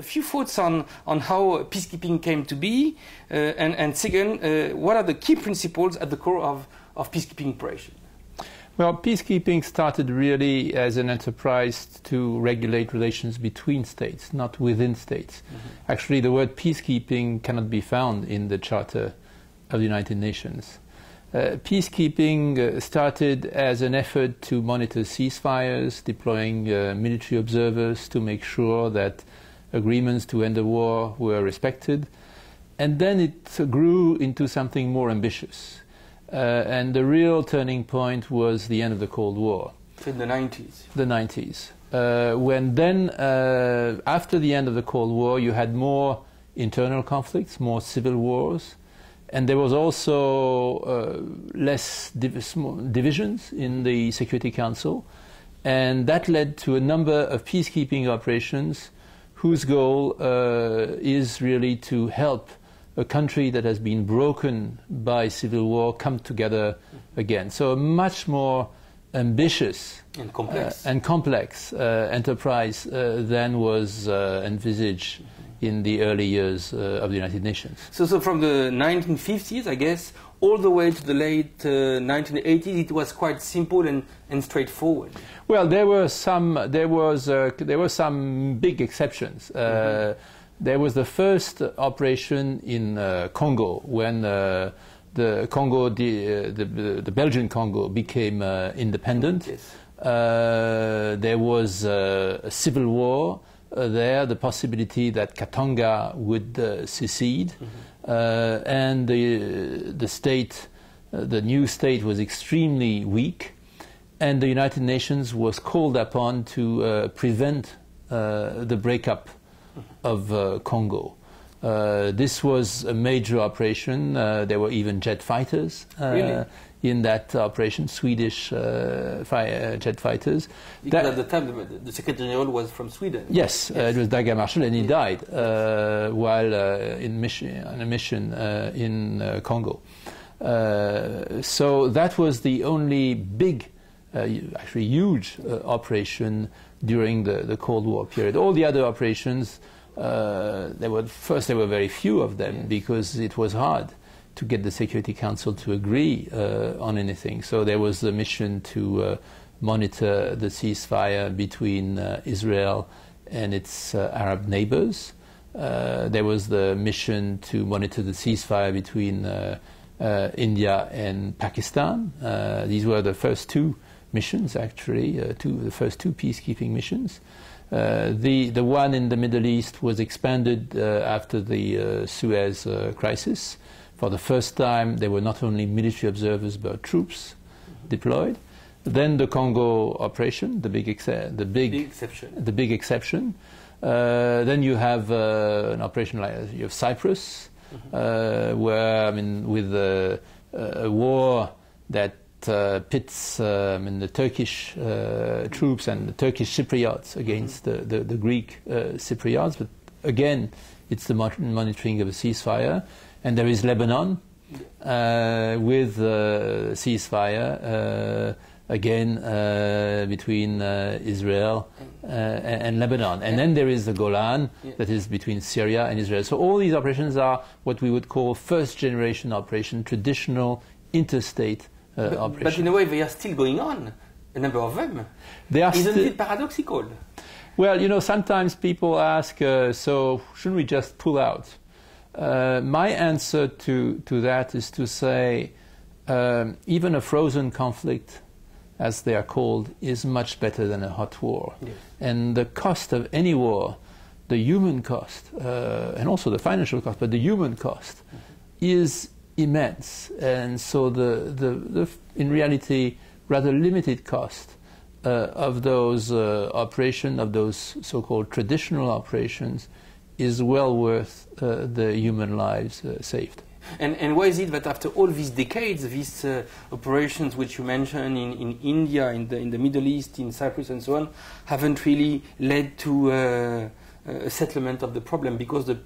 a few thoughts on, on how peacekeeping came to be, uh, and, and second, uh, what are the key principles at the core of, of peacekeeping operation? Well, peacekeeping started really as an enterprise to regulate relations between states, not within states. Mm-hmm. Actually, the word peacekeeping cannot be found in the Charter of the United Nations. Uh, peacekeeping uh, started as an effort to monitor ceasefires, deploying uh, military observers to make sure that agreements to end the war were respected. And then it grew into something more ambitious. Uh, and the real turning point was the end of the Cold War. In the 90s. The 90s. Uh, when then, uh, after the end of the Cold War, you had more internal conflicts, more civil wars, and there was also uh, less div divisions in the Security Council, and that led to a number of peacekeeping operations whose goal uh, is really to help a country that has been broken by civil war come together again. So a much more ambitious and complex, uh, and complex uh, enterprise uh, than was uh, envisaged in the early years uh, of the United Nations. So, so from the 1950s, I guess, all the way to the late 1980s, uh, it was quite simple and, and straightforward. Well, there were some there was there were some big exceptions. Mm -hmm there was the first operation in uh, Congo when uh, the Congo, the, uh, the, the, Belgian Congo became uh, independent. Yes. Uh, there was uh, a civil war there, the possibility that Katanga would secede, mm-hmm. And the, the state, the new state, was extremely weak, and the United Nations was called upon to prevent the breakup of uh, Congo. Uh, this was a major operation. Uh, there were even jet fighters really? In that operation, Swedish uh, fire, uh, jet fighters. Because that, at the time, the, the, Secretary General was from Sweden. Yes, uh, yes. it was Dag Hammarskjöld, and he died while in mission, on a mission in Congo. so that was the only big, actually huge operation during the, the Cold War period. All the other operations, uh, there were first there were very few of them because it was hard to get the Security Council to agree uh, on anything. So there was the mission to uh, monitor the ceasefire between uh, Israel and its uh, Arab neighbors. Uh, there was the mission to monitor the ceasefire between India and Pakistan. these were the first two missions, actually, uh, two, the first two peacekeeping missions. Uh, the, the one in the Middle East was expanded uh, after the uh, Suez uh, crisis. For the first time, there were not only military observers but troops deployed. Then the Congo operation, the big, the big, big exception. The big exception. Uh, then you have an operation like you have Cyprus, mm-hmm. where I mean, with a war that uh, pits um, in the Turkish uh, troops and the Turkish Cypriots against the, the, the Greek uh, Cypriots. But again, it's the monitoring of a ceasefire. And there is Lebanon uh, with uh, ceasefire. Uh, again, between Israel and, and, Lebanon. And then there is the Golan, that is between Syria and Israel. So all these operations are what we would call first generation operation, traditional interstate uh, but, but, in a way, they are still going on, a number of them. They are Isn't it paradoxical? Well, you know, sometimes people ask, uh, so shouldn't we just pull out? Uh, my answer to, to that is to say, um, even a frozen conflict, as they are called, is much better than a hot war. Yes. And the cost of any war, the human cost, uh, and also the financial cost, but the human cost, mm -hmm. is immense, and so the, the, the in reality rather limited cost uh, of those uh, operations, of those so-called traditional operations, is well worth uh, the human lives uh, saved. And, and why is it that after all these decades, these uh, operations which you mentioned in, in India, in the, in the Middle East, in Cyprus and so on, haven't really led to uh, a settlement of the problem because the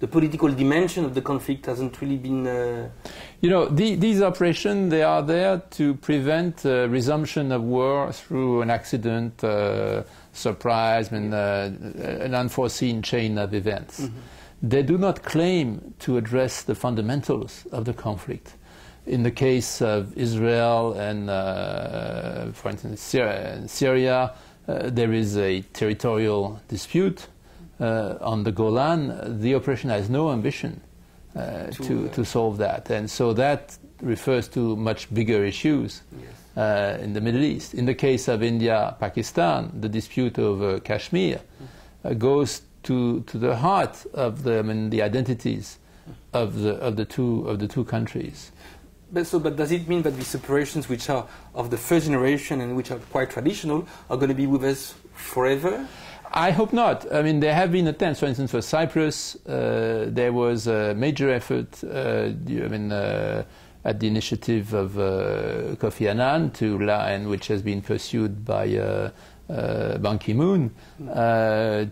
the political dimension of the conflict hasn't really been. Uh... You know, the, these operations they are there to prevent uh, resumption of war through an accident, uh, surprise and uh, an unforeseen chain of events. Mm-hmm. They do not claim to address the fundamentals of the conflict. In the case of Israel and, uh, for instance, Syria, Syria uh, there is a territorial dispute uh, on the Golan. The operation has no ambition uh, to, to, to, solve that. And so that refers to much bigger issues yes. Uh, in the Middle East. In the case of India Pakistan, the dispute over Kashmir uh, goes to, to the heart of the, I mean, the identities of the, of, the two, of the two countries. But, so, but does it mean that the separations which are of the first generation and which are quite traditional are going to be with us forever? I hope not. I mean, there have been attempts. For instance, for Cyprus, uh, there was a major effort. Uh, I mean, uh, at the initiative of uh, Kofi Annan, to and which has been pursued by uh, uh, Ban Ki-moon,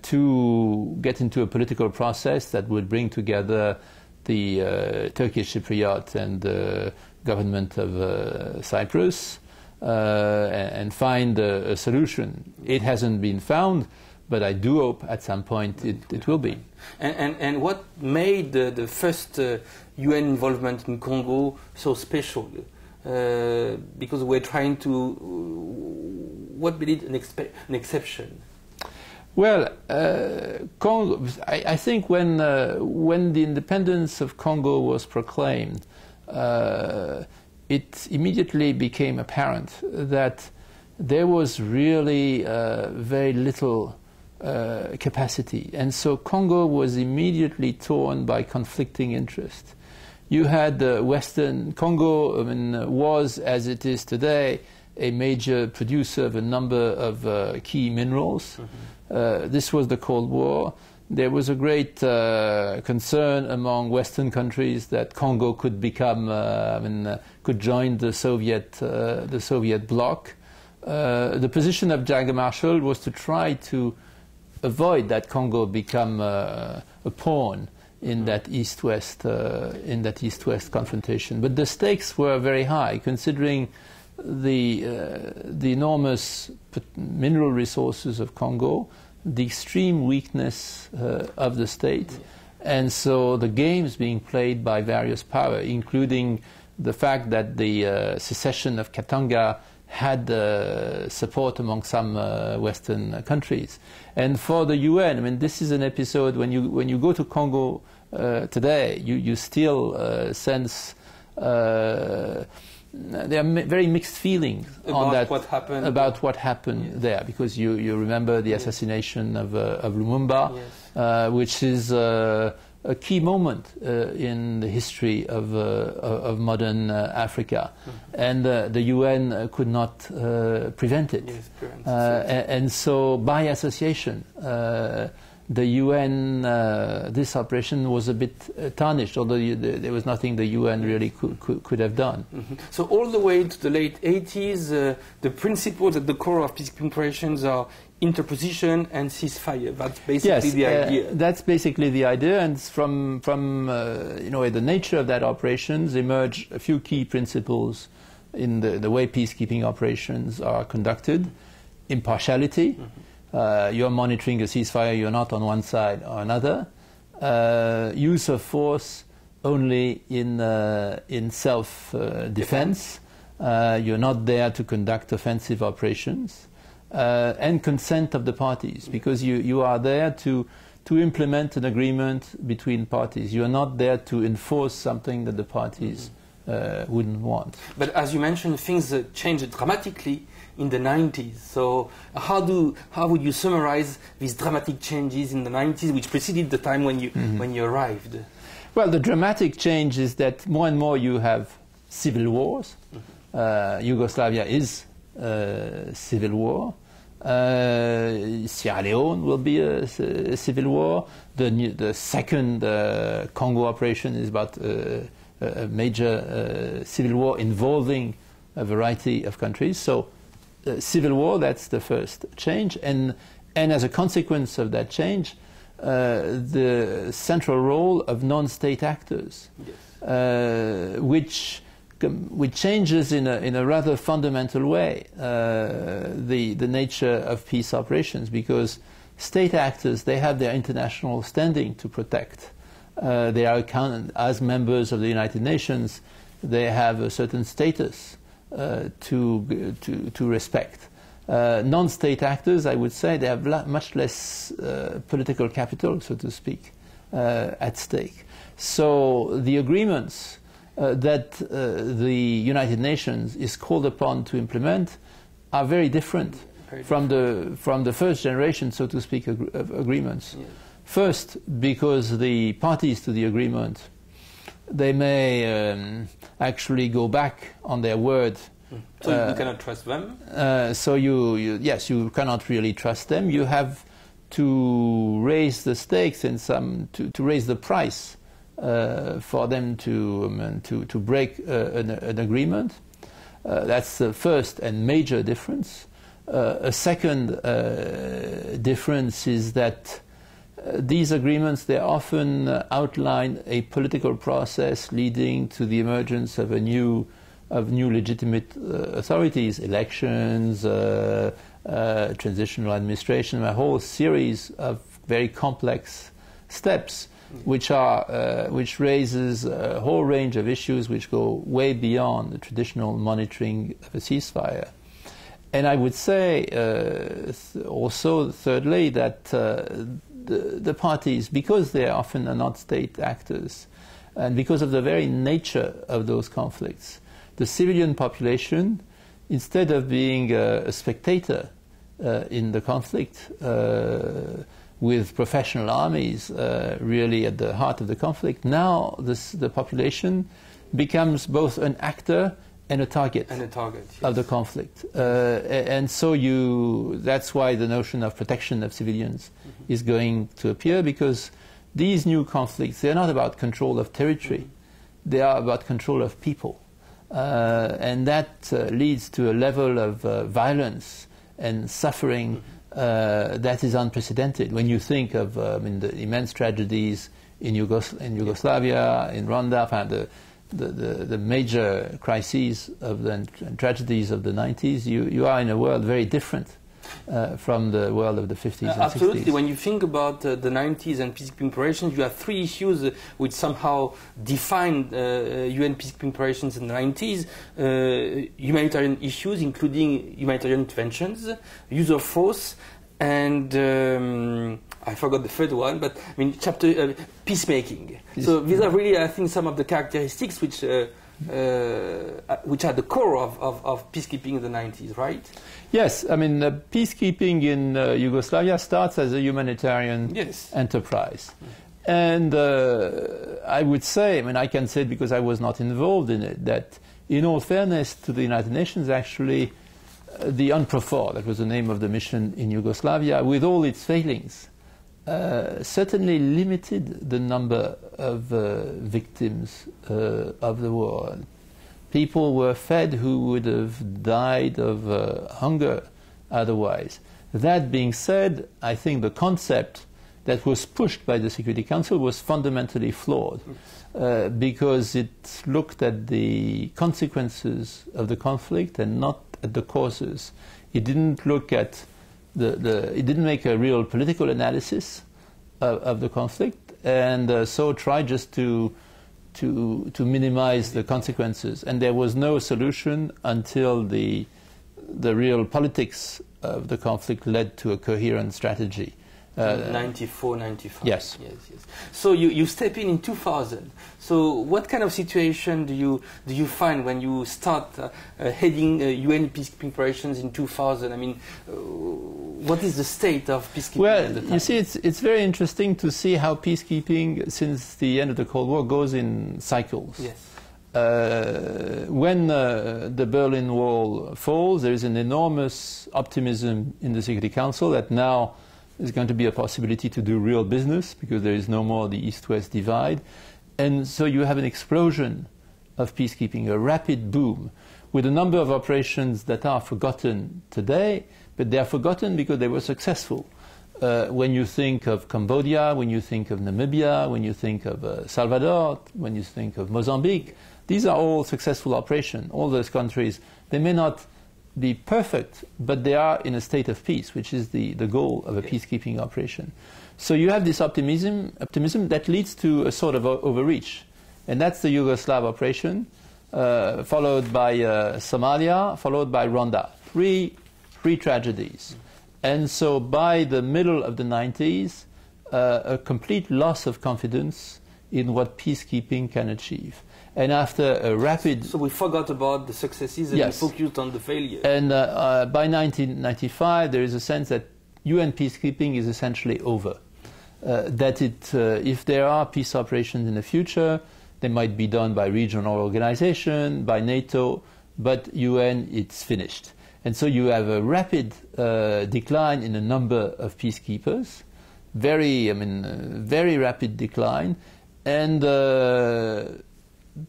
to get into a political process that would bring together the Turkish Cypriot and the government of Cyprus and find a, a solution. It hasn't been found but I do hope at some point it, it will be. And, and, and what made the, the first uh, UN involvement in Congo so special? Uh, because we're trying to, what made it an, an exception? Well, uh, Congo, I, I, think when, uh, when the independence of Congo was proclaimed, uh, it immediately became apparent that there was really uh, very little uh, capacity. And so Congo was immediately torn by conflicting interests. You had the Western Congo I mean, was, as it is today, a major producer of a number of uh, key minerals. Mm-hmm. Uh, this was the Cold War. There was a great uh, concern among Western countries that Congo could become, uh, I mean, uh, could join the Soviet, the Soviet bloc. the position of Dag Hammarskjöld was to try to avoid that Congo become uh, a pawn in that east-west uh, in that east-west confrontation. But the stakes were very high, considering the uh, the enormous mineral resources of Congo, the extreme weakness uh, of the state, and so the games being played by various powers, including the fact that the uh, secession of Katanga had uh, support among some uh, Western countries. And for the UN, I mean, this is an episode when you when you go to Congo uh, today, you you still uh, sense. Uh, there are very mixed feelings about on that what happened. about what happened yes. there because you, you remember the assassination of, uh, of Lumumba, yes. which is a key moment uh, in the history of, uh, of modern uh, Africa. Mm-hmm. And uh, the UN uh, could not uh, prevent it. Yes, prevent and, and, so, by association, the UN, this operation was a bit tarnished, although you, the, there was nothing the UN really could, could, could have done. Mm-hmm. So, all the way to the late 80s, the principles at the core of peacekeeping operations are interposition and ceasefire. That's basically yes, the idea. Uh, that's basically the idea, and from from uh, you know the nature of that operations emerge a few key principles in the, the way peacekeeping operations are conducted. Impartiality. Mm-hmm. Uh, you're monitoring a ceasefire. You're not on one side or another. Uh, use of force only in uh, in self uh, defense. you're not there to conduct offensive operations uh, and consent of the parties, because you, you are there to, to implement an agreement between parties. You are not there to enforce something that the parties uh, wouldn't want. But as you mentioned, things uh, changed dramatically in the 90s. So how do how would you summarize these dramatic changes in the 90s, which preceded the time when you mm-hmm. when you arrived? Well, the dramatic change is that more and more you have civil wars. Mm-hmm. Uh, Yugoslavia is uh, civil war. Uh, Sierra Leone will be a, a civil war. The, new, the second uh, Congo operation is about a major civil war involving a variety of countries. So, civil war, that's the first change. And, and as a consequence of that change, uh, the central role of non-state actors, yes. uh, which which changes in a, in a rather fundamental way uh, the, the nature of peace operations because state actors, they have their international standing to protect. Uh, they are account- as members of the United Nations, they have a certain status uh, to, to, to respect. Uh, non-state actors, I would say, they have much less uh, political capital, so to speak, uh, at stake. So the agreements uh, that uh, the United Nations is called upon to implement are very different Very from the from the first generation, so to speak, ag- of agreements. First, because the parties to the agreement they may um, actually go back on their word. So Uh, you cannot trust them. Uh, so you, you yes, you cannot really trust them. You have to raise the stakes and some to, to raise the price uh, for them to um, to to break uh, an, an agreement. Uh, that's the first and major difference. Uh, a second uh, difference is that these agreements they often uh, outline a political process leading to the emergence of a new of new legitimate uh, authorities, elections, uh, uh, transitional administration, a whole series of very complex steps, which are uh, which raises a whole range of issues which go way beyond the traditional monitoring of a ceasefire. And I would say uh, th- also, thirdly, that uh, the, the parties, because they often are not state actors, and because of the very nature of those conflicts, the civilian population, instead of being uh, a spectator uh, in the conflict, uh, with professional armies uh, really at the heart of the conflict, now this, the population becomes both an actor and a target And a target. Yes. of the conflict. Uh, and so you, that's why the notion of protection of civilians is going to appear because these new conflicts, they're not about control of territory, they are about control of people. Uh, and that uh, leads to a level of uh, violence and suffering uh, that is unprecedented. When you think of uh, I mean, the immense tragedies in, Yugos- in Yugoslavia, in Rwanda, the, the, the, the major crises of the, and tragedies of the 90s, you, you are in a world very different uh, from the world of the 50s Uh, and absolutely. 60s. When you think about uh, the 90s and peacekeeping operations, you have three issues uh, which somehow defined uh, uh, UN peacekeeping operations in the 90s. Uh, humanitarian issues, including humanitarian interventions, use of force, and um, I forgot the third one, but I mean, chapter uh, peacemaking. So these are really, I think, some of the characteristics which. Uh, uh, uh, which are the core of, of, of peacekeeping in the 90s, right? Yes, I mean, uh, peacekeeping in uh, Yugoslavia starts as a humanitarian Yes. enterprise. And uh, I would say, I mean, I can say it because I was not involved in it, that in all fairness to the United Nations, actually, uh, the UNPROFOR, that was the name of the mission in Yugoslavia, with all its failings, uh, certainly limited the number of uh, victims uh, of the war. People were fed who would have died of uh, hunger otherwise. That being said, I think the concept that was pushed by the Security Council was fundamentally flawed uh, because it looked at the consequences of the conflict and not at the causes. It didn't look at the, the it didn't make a real political analysis of, of the conflict and uh, so tried just to to to minimize the consequences and there was no solution until the the real politics of the conflict led to a coherent strategy. Uh, 94, 95. Yes. Yes, yes. So you, you step in in 2000. So what kind of situation do you do you find when you start uh, uh, heading uh, UN peacekeeping operations in 2000? I mean, uh, what is the state of peacekeeping Well, at the time? you see, it's, it's very interesting to see how peacekeeping, since the end of the Cold War, goes in cycles. yes. Uh, when uh, the Berlin Wall falls, there is an enormous optimism in the Security Council that now there's going to be a possibility to do real business because there is no more the East West divide. And so you have an explosion of peacekeeping, a rapid boom, with a number of operations that are forgotten today, but they are forgotten because they were successful. uh, when you think of Cambodia, when you think of Namibia, when you think of uh, Salvador, when you think of Mozambique, these are all successful operations. All those countries, they may not be perfect, but they are in a state of peace, which is the, the goal of a peacekeeping operation. So you have this optimism, optimism that leads to a sort of overreach. And that's the Yugoslav operation, uh, followed by uh, Somalia, followed by Rwanda. Three, three tragedies. And so by the middle of the 90s, uh, a complete loss of confidence in what peacekeeping can achieve. And after a rapid. So we forgot about the successes and Yes. focused on the failures. And uh, uh, by 1995, there is a sense that UN peacekeeping is essentially over. Uh, that it, uh, if there are peace operations in the future, they might be done by regional organization, by NATO, but UN, it's finished. And so you have a rapid uh, decline in the number of peacekeepers, very, I mean, uh, very rapid decline, and uh,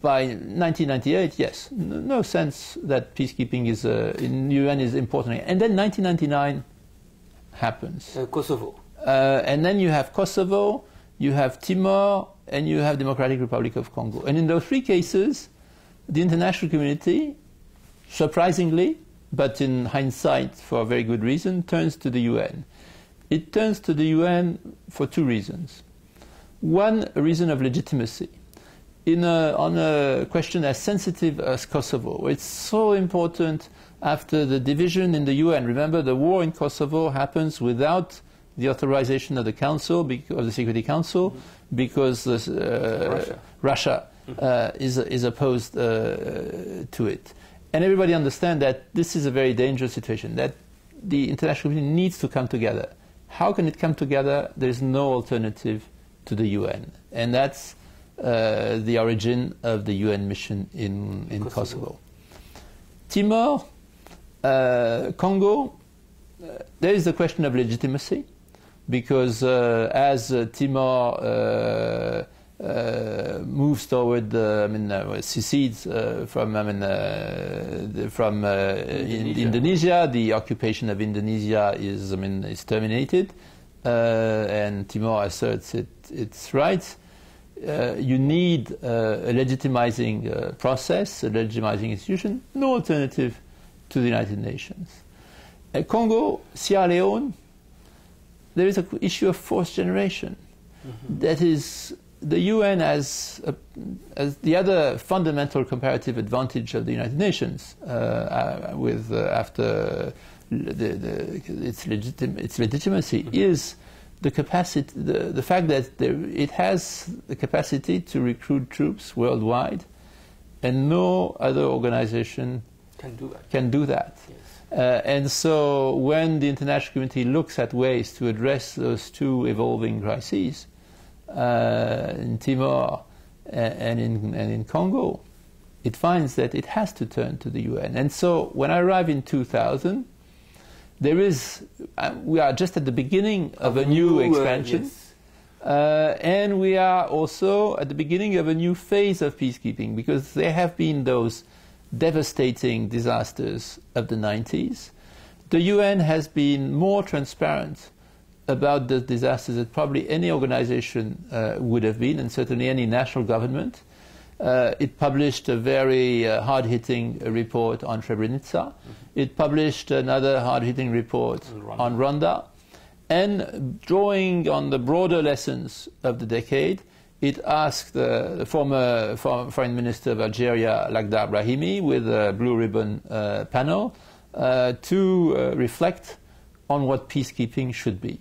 by 1998, yes, no sense that peacekeeping is uh, in UN is important. And then 1999 happens, Uh, Kosovo. uh, and then you have Kosovo, you have Timor, and you have Democratic Republic of Congo. And in those three cases, the international community, surprisingly, but in hindsight for a very good reason, turns to the UN. It turns to the UN for two reasons. One, a reason of legitimacy. In a, on a question as sensitive as Kosovo, it's so important after the division in the UN. Remember, the war in Kosovo happens without the authorization of the Council, of the Security Council, because this, uh, Russia. Russia uh, is, is opposed uh, to it. And everybody understands that this is a very dangerous situation, that the international community needs to come together. How can it come together? There's no alternative to the UN. And that's uh, the origin of the UN mission in, in Kosovo. Kosovo. Timor, uh, Congo, uh, there is the question of legitimacy because uh, as uh, Timor uh, uh, moves toward, uh, I mean, uh, secedes uh, from, I mean, uh, from uh, in- Indonesia. Indonesia, the occupation of Indonesia is, I mean, is terminated, uh, and Timor asserts it, its rights. Uh, you need uh, a legitimizing uh, process, a legitimizing institution, no alternative to the United Nations. Congo, Sierra Leone, there is an issue of force generation. That is, the UN has, a, as the other fundamental comparative advantage of the United Nations, uh, uh, with uh, after the, the, its, legitim, its legitimacy, is the capacity, the, the fact that there, it has the capacity to recruit troops worldwide, and no other organization Can do that. can do that. Yes. Uh, and so, when the international community looks at ways to address those two evolving crises uh, in Timor and in, and in Congo, it finds that it has to turn to the UN. And so, when I arrive in 2000, there is, uh, we are just at the beginning of, a new, uh, expansion. yes. Uh, and we are also at the beginning of a new phase of peacekeeping because there have been those devastating disasters of the 90s. The UN has been more transparent about the disasters than probably any organization uh, would have been, and certainly any national government. Uh, it published a very uh, hard hitting report on Srebrenica. It published another hard hitting report On Rwanda. on Rwanda. And drawing on the broader lessons of the decade, it asked uh, the former for- foreign minister of Algeria, Lakhdar Brahimi, with a blue ribbon uh, panel, uh, to uh, reflect on what peacekeeping should be.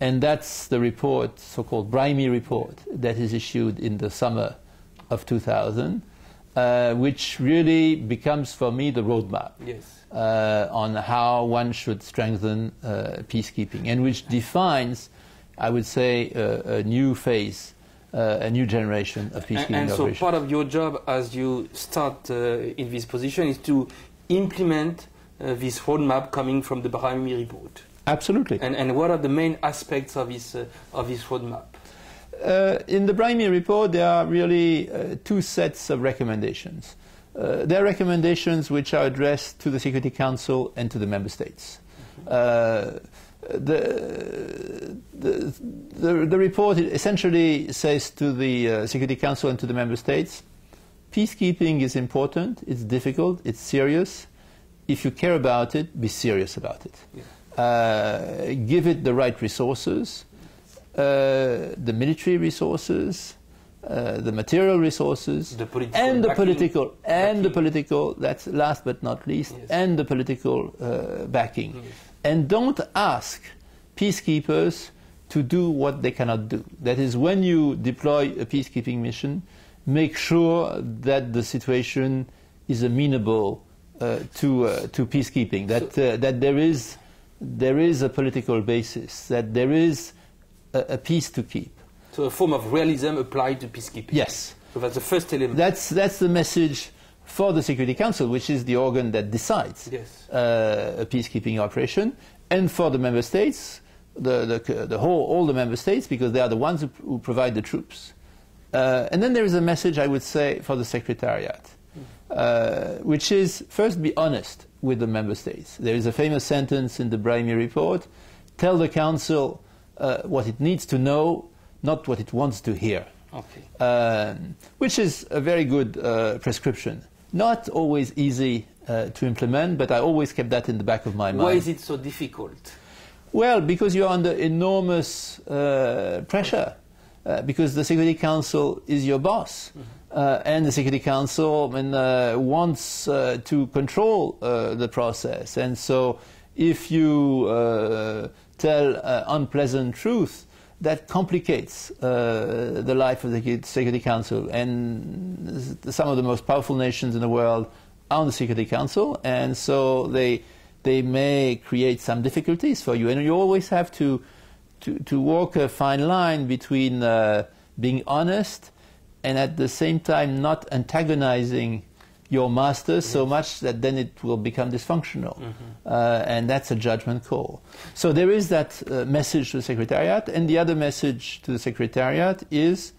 And that's the report, so called Brahimi report, that is issued in the summer of 2000, uh, which really becomes for me the roadmap Yes. uh, on how one should strengthen uh, peacekeeping, and which defines, I would say, a, a new phase, uh, a new generation of peacekeeping And, and so part of your job as you start uh, in this position is to implement uh, this roadmap coming from the Brahimi report. Absolutely. And, and what are the main aspects of this, uh, of this roadmap? Uh, in the Brahimi report, there are really uh, two sets of recommendations. Uh, there are recommendations which are addressed to the Security Council and to the member states. Uh, the, the, the, the report essentially says to the uh, Security Council and to the member states peacekeeping is important, it's difficult, it's serious. If you care about it, be serious about it. Yeah. Uh, give it the right resources, uh, the military resources, uh, the material resources, The and the backing. political, and the political. That's last but not least, Yes. and the political uh, backing. Yes. And don't ask peacekeepers to do what they cannot do. That is, when you deploy a peacekeeping mission, make sure that the situation is amenable uh, to uh, to peacekeeping. That uh, that there is there is a political basis. That there is a, a peace to keep. So a form of realism applied to peacekeeping. Yes. So that's the first element. That's, that's the message for the Security Council, which is the organ that decides Yes. uh, a peacekeeping operation, and for the member states, the, the, the whole, all the member states, because they are the ones who, who provide the troops. Uh, and then there is a message, I would say, for the Secretariat, uh, which is first be honest with the member states. There is a famous sentence in the Brahimi report tell the Council uh, what it needs to know, not what it wants to hear Okay. um, which is a very good uh, prescription. Not always easy uh, to implement, but I always kept that in the back of my mind. Why is it so difficult? Well, because you're under enormous uh, pressure. Uh, because the Security Council is your boss, uh, and the Security Council I mean, uh, wants uh, to control uh, the process. And so, if you uh, tell uh, unpleasant truth, that complicates uh, the life of the Security Council. And some of the most powerful nations in the world are on the Security Council, and so they they may create some difficulties for you. And you always have to to, to walk a fine line between uh, being honest and at the same time not antagonizing your master so much that then it will become dysfunctional. Uh, and that's a judgment call. So there is that uh, message to the Secretariat, and the other message to the Secretariat is,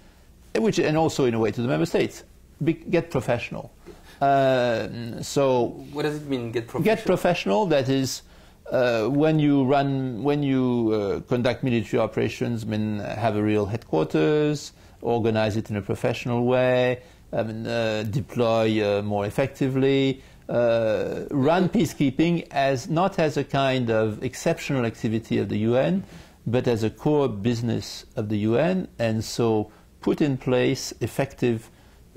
which, and also in a way to the Member States, be, get professional. Uh, so What does it mean, get professional? Get professional. That is, uh, when you run, when you uh, conduct military operations, I mean, have a real headquarters, organize it in a professional way, I mean, uh, deploy uh, more effectively, uh, run peacekeeping as not as a kind of exceptional activity of the UN, but as a core business of the UN, and so put in place effective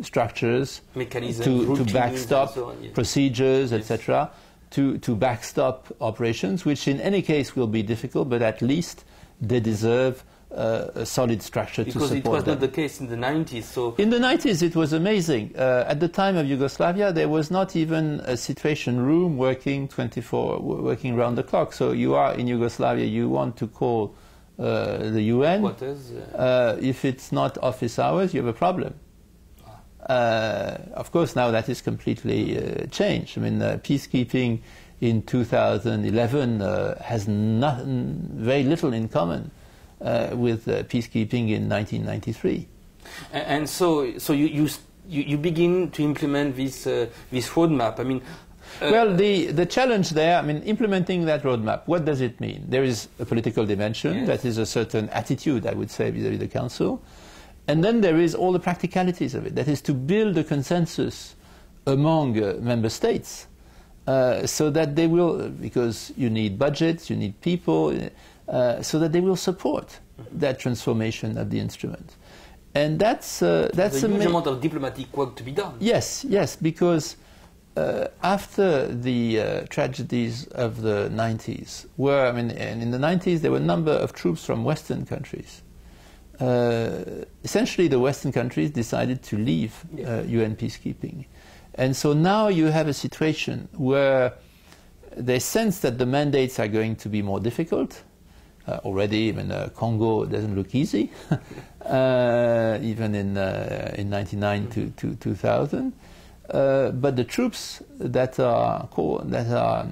structures Mechanisms, to, to backstop so on, yes. procedures, Yes. etc., to, to backstop operations, which in any case will be difficult, but at least they deserve uh, a solid structure because to it support was them. not the case in the 90s. So In the 90s, it was amazing. Uh, at the time of Yugoslavia, there was not even a situation room working 24, working round the clock. So you are in Yugoslavia, you want to call uh, the UN. quarters. Uh, Uh, if it's not office hours, you have a problem. Uh, of course, now that is completely uh, changed. I mean, uh, peacekeeping in 2011 uh, has nothing, very little in common with uh, peacekeeping in 1993. And so, so you, you, you, you begin to implement this, uh, this roadmap. I mean, uh, well, the, the challenge there, I mean, implementing that roadmap, what does it mean? There is a political dimension, Yes. that is a certain attitude, I would say, vis-à-vis the Council. And then there is all the practicalities of it, that is to build a consensus among uh, member states uh, so that they will, because you need budgets, you need people, uh, so that they will support that transformation of the instrument. And that's, uh, that's a huge amount of diplomatic work to be done. Yes, yes, because uh, after the uh, tragedies of the 90s, where, I mean, and in the 90s there were a number of troops from Western countries. Uh, essentially, the Western countries decided to leave uh, UN peacekeeping. And so now you have a situation where they sense that the mandates are going to be more difficult. Uh, already, I mean, uh, Congo doesn't look easy, uh, even in, uh, in 99 to, to 2000. Uh, but the troops that are, that are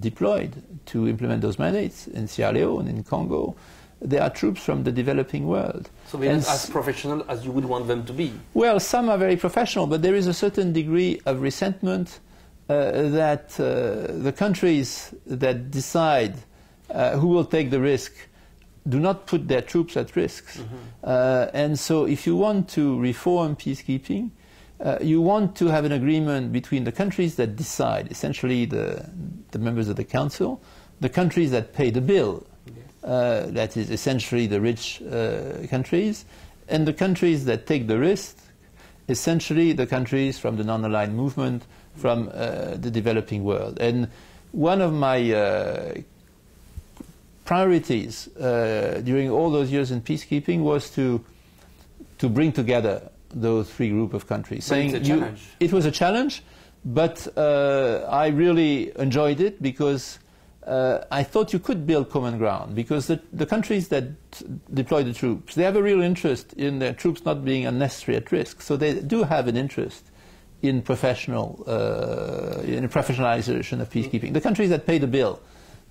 deployed to implement those mandates in Sierra Leone, in Congo, they are troops from the developing world. So they're not as professional as you would want them to be. well, some are very professional, but there is a certain degree of resentment uh, that uh, the countries that decide uh, who will take the risk do not put their troops at risk. Mm-hmm. Uh, and so, if you want to reform peacekeeping, uh, you want to have an agreement between the countries that decide, essentially the, the members of the council, the countries that pay the bill, uh, that is essentially the rich uh, countries, and the countries that take the risk, essentially the countries from the non-aligned movement, from uh, the developing world. And one of my uh, priorities uh, during all those years in peacekeeping was to to bring together those three group of countries. But saying you, it was a challenge, but uh, I really enjoyed it because uh, I thought you could build common ground because the, the, countries that deploy the troops they have a real interest in their troops not being unnecessary at risk. So they do have an interest in professional uh, in professionalization of peacekeeping. The countries that pay the bill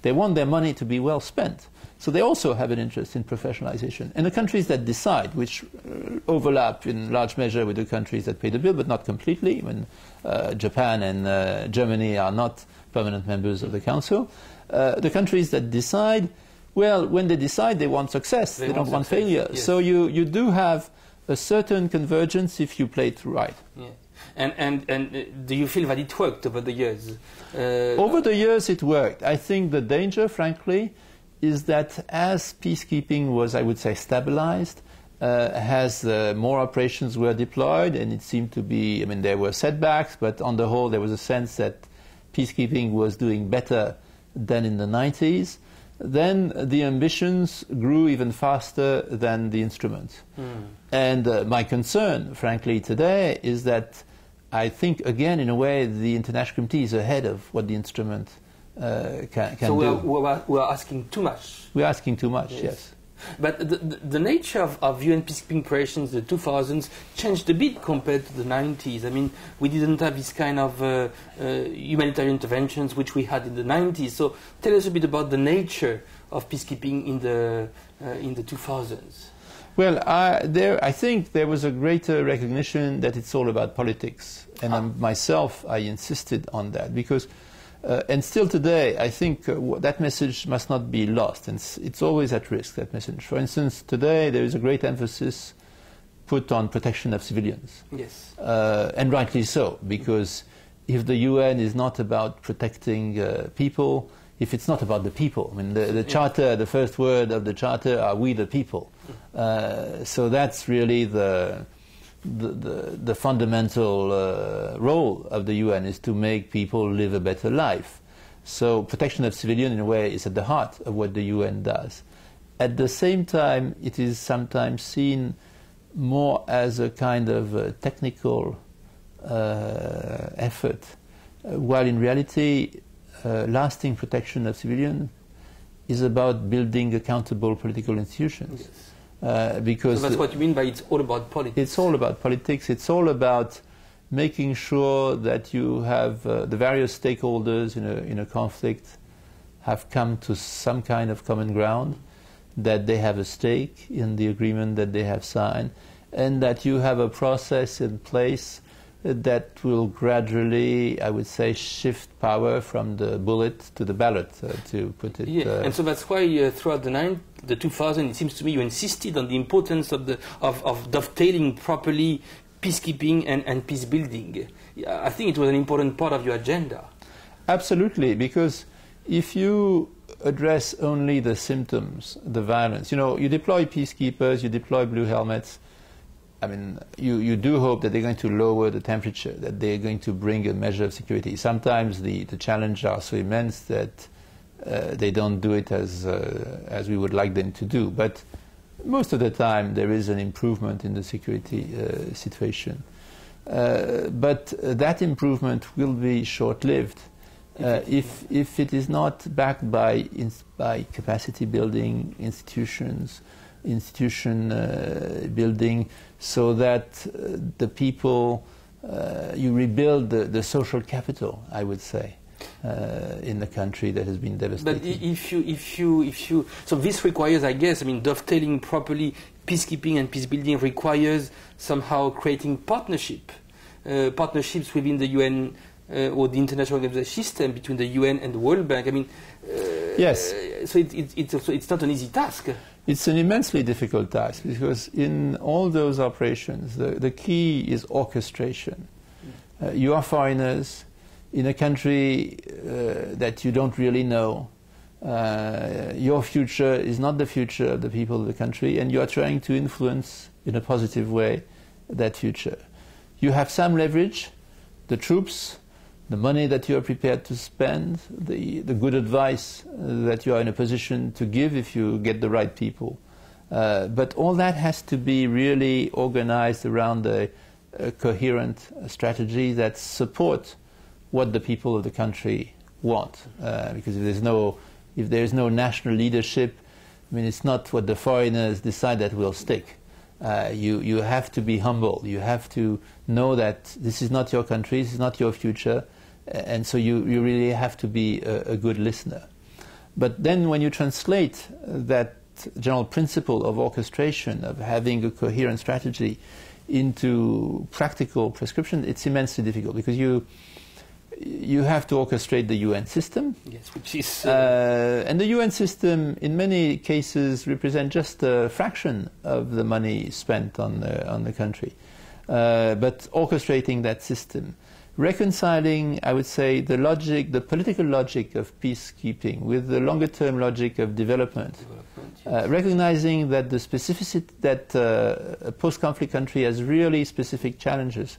they want their money to be well spent. So they also have an interest in professionalization. And the countries that decide, which uh, overlap in large measure with the countries that pay the bill, but not completely, when uh, Japan and uh, Germany are not permanent members of the Council, uh, the countries that decide, well, when they decide, they want success. They, they don't want failure. Yes. So you, you do have a certain convergence if you play it right. And, and, and do you feel that it worked over the years? Uh, over the years, it worked. I think the danger, frankly, is that as peacekeeping was, I would say, stabilized, uh, as uh, more operations were deployed, and it seemed to be, I mean, there were setbacks, but on the whole, there was a sense that peacekeeping was doing better than in the 90s. Then the ambitions grew even faster than the instruments. Mm. And uh, my concern, frankly, today is that I think, again, in a way, the international community is ahead of what the instrument uh, can, can so do. So we're, we're, asking too much. We're asking too much, yes. yes. But the, the, the, nature of, of UN peacekeeping operations, in the 2000s, changed a bit compared to the 90s. I mean, we didn't have this kind of uh, uh, humanitarian interventions which we had in the 90s. So tell us a bit about the nature of peacekeeping in the, uh, in the 2000s. Well, I, there, I think there was a greater recognition that it's all about politics. And ah. myself, I insisted on that because, uh, and still today, I think uh, that message must not be lost. And it's, it's, always at risk, that message. For instance, today there is a great emphasis put on protection of civilians. Yes. Uh, and rightly so, because if the UN is not about protecting uh, people, if it's not about the people. I mean, the, the charter, the first word of the charter are we the people. Uh, so that's really the, the, the, the fundamental uh, role of the UN is to make people live a better life. So protection of civilians, in a way, is at the heart of what the UN does. At the same time, it is sometimes seen more as a kind of a technical uh, effort, uh, while in reality, uh, lasting protection of civilians is about building accountable political institutions. Yes. Uh, because so that's what you mean by it's all about politics. It's all about politics. It's all about making sure that you have uh, the various stakeholders in a, in a conflict have come to some kind of common ground, that they have a stake in the agreement that they have signed, and that you have a process in place that will gradually, I would say, shift power from the bullet to the ballot, uh, to put it. Yeah, uh, and so that's why uh, throughout the nine, the 2000, it seems to me you insisted on the importance of the of, of dovetailing properly peacekeeping and, and peace building. I think it was an important part of your agenda. Absolutely, because if you address only the symptoms, the violence, you know, you deploy peacekeepers, you deploy blue helmets I mean, you, you do hope that they're going to lower the temperature, that they're going to bring a measure of security. Sometimes the, the challenges are so immense that uh, they don't do it as, uh, as we would like them to do. But most of the time, there is an improvement in the security uh, situation. Uh, but that improvement will be short lived. Uh, if, if it is not backed by, by capacity building institutions, institution uh, building so that uh, the people, uh, you rebuild the, the, social capital, I would say. Uh, in the country that has been devastated. But if you, if you, if you, so this requires, I guess, I mean, dovetailing properly, peacekeeping and peace building requires somehow creating partnership, uh, partnerships within the UN uh, or the international organization system between the UN and the World Bank. I mean, yes, so it, it, it's also it's not an easy task. It's an immensely difficult task because in all those operations, the, the key is orchestration. Uh, you are foreigners in a country uh, that you don't really know. Uh, your future is not the future of the people of the country, and you are trying to influence in a positive way that future. You have some leverage, the troops, the money that you are prepared to spend, the, the good advice that you are in a position to give if you get the right people. Uh, but all that has to be really organized around a, a coherent strategy that supports what the people of the country want. Uh, because if there's no if there's no national leadership, I mean, it's not what the foreigners decide that will stick. Uh, you, you have to be humble. You have to know that this is not your country, this is not your future, and so you, you really have to be a, a good listener. But then when you translate that general principle of orchestration, of having a coherent strategy, into practical prescription, it's immensely difficult because you you have to orchestrate the UN system. Yes, which is. Uh, uh, and the UN system, in many cases, represent just a fraction of the money spent on the, on the country. Uh, but orchestrating that system, reconciling, I would say, the logic, the political logic of peacekeeping with the longer term logic of development. development yes. Uh, recognizing that the specificity, that uh, a post conflict country has really specific challenges.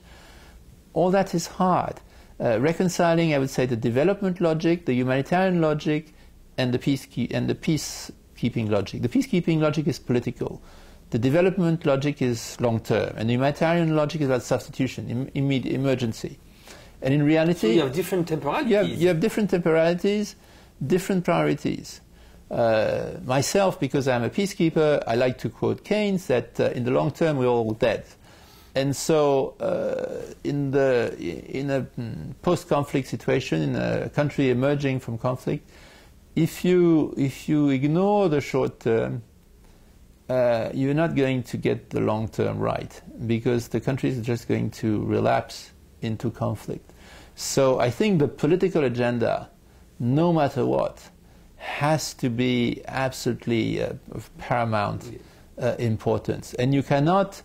All that is hard uh, reconciling, I would say, the development logic, the humanitarian logic, and the, peace and the peacekeeping logic. The peacekeeping logic is political. The development logic is long term, and the humanitarian logic is about substitution, Im- immediate emergency. And in reality, so you have different temporalities. You have, you have different temporalities, different priorities. Uh, myself, because I'm a peacekeeper, I like to quote Keynes that uh, in the long term we're all dead. And so, uh, in, the, in a post-conflict situation, in a country emerging from conflict, if you, if you ignore the short term, uh, you're not going to get the long term right because the country is just going to relapse into conflict. So I think the political agenda, no matter what, has to be absolutely uh, of paramount uh, importance. And you cannot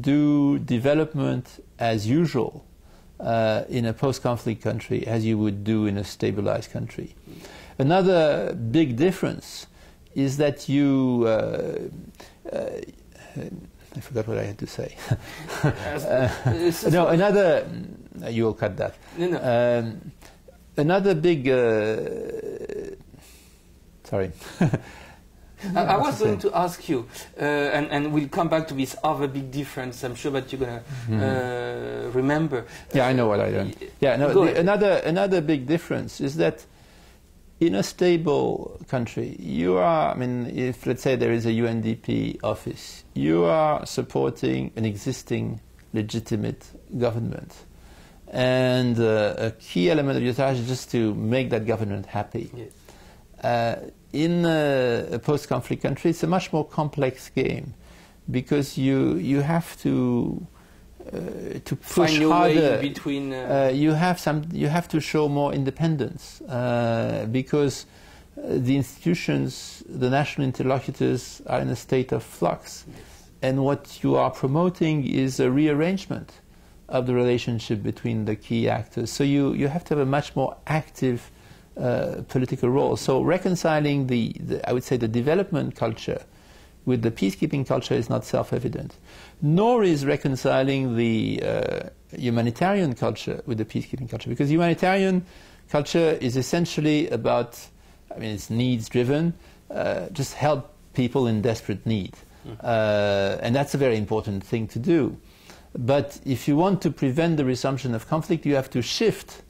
do development as usual uh, in a post-conflict country as you would do in a stabilized country. Another big difference is that you. Uh, uh, I forgot what I had to say. uh, no, another. You will cut that. No, no. Um, another big. Uh, sorry. I, I was going to ask you, uh, and, and we'll come back to this other big difference. I'm sure that you're going to mm-hmm. uh, remember. Yeah, I know what I learned. Yeah, no. The, another another big difference is that in a stable country, you are. I mean, if let's say there is a UNDP office, you are supporting an existing legitimate government. And uh, a key element of your task is just to make that government happy. Yes. Uh, in a, a post-conflict country, it's a much more complex game because you you have to uh, to push harder. between. Uh, uh, you have some. You have to show more independence uh, because uh, the institutions, the national interlocutors, are in a state of flux, yes. and what you are promoting is a rearrangement of the relationship between the key actors. So you you have to have a much more active uh, political role. So reconciling the, the, I would say, the development culture with the peacekeeping culture is not self-evident. Nor is reconciling the uh, humanitarian culture with the peacekeeping culture, because humanitarian culture is essentially about, I mean, it's needs-driven, uh, just help people in desperate need. Mm. and that's a very important thing to do. But if you want to prevent the resumption of conflict, you have to shift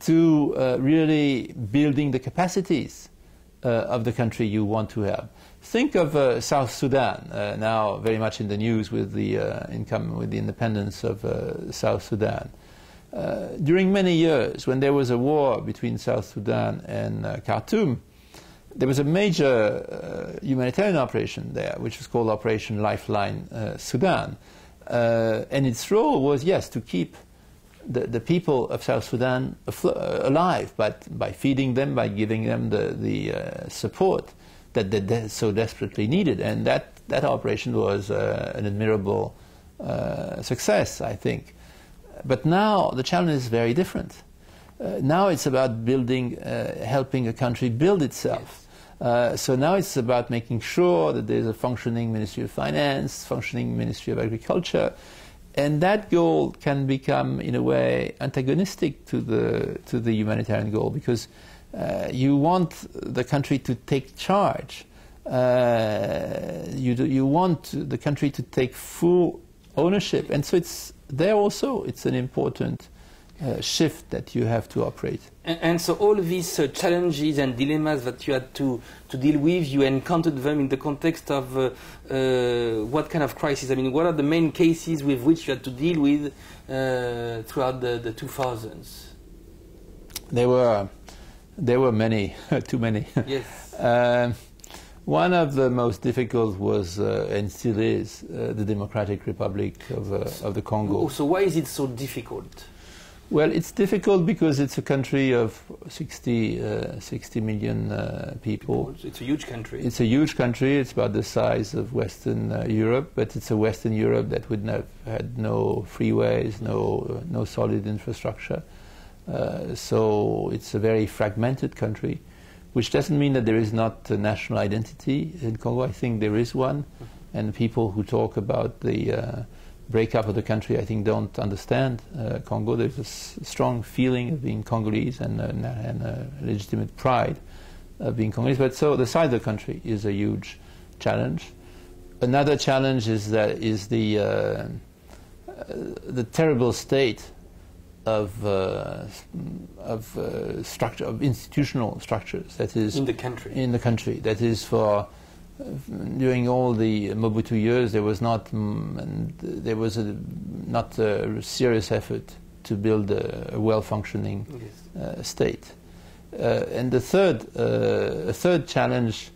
to uh, really building the capacities uh, of the country you want to have. Think of uh, South Sudan, uh, now very much in the news with the uh, income, with the independence of uh, South Sudan. during many years, when there was a war between South Sudan and Khartoum, there was a major humanitarian operation there, which was called Operation Lifeline Sudan. and its role was, yes, to keep the, the people of South Sudan alive, but by feeding them, by giving them the, the uh, support that they de- so desperately needed. And that, that operation was uh, an admirable uh, success, I think. But now the challenge is very different. Uh, now it's about building, uh, helping a country build itself. Yes. so now it's about making sure that there's a functioning Ministry of Finance, functioning Ministry of Agriculture, and that goal can become, in a way, antagonistic to the to the humanitarian goal because uh, you want the country to take charge. Uh, you do, you want the country to take full ownership, and so it's there also. It's an important uh, shift that you have to operate. And, and so all these uh, challenges and dilemmas that you had to, to deal with, you encountered them in the context of uh, uh what kind of crisis? I mean, what are the main cases with which you had to deal with uh, throughout the, the 2000s? There were, there were many, too many. Yes. Um, one of the most difficult was, uh, and still is, uh, the Democratic Republic of, uh, of the Congo. So why is it so difficult? Well, it's difficult because it's a country of 60, uh, 60 million uh, people. It's a huge country. It's a huge country. It's about the size of Western uh, Europe, but it's a Western Europe that would have had no freeways, no, uh, no solid infrastructure. Uh, so it's a very fragmented country, which doesn't mean that there is not a national identity in Congo. I think there is one, mm-hmm. and people who talk about the uh, breakup of the country, I think, don't understand uh, Congo. There's a s- strong feeling of being Congolese and, uh, and a legitimate pride of being Congolese. But so the size of the country is a huge challenge. Another challenge is that is the uh, uh the terrible state of uh, of uh, structure of institutional structures that is in the country in the country that is for during all the Mobutu years, there was not mm, there was a, not a serious effort to build a, a well-functioning yes. uh, state. Uh, and the third uh, third challenge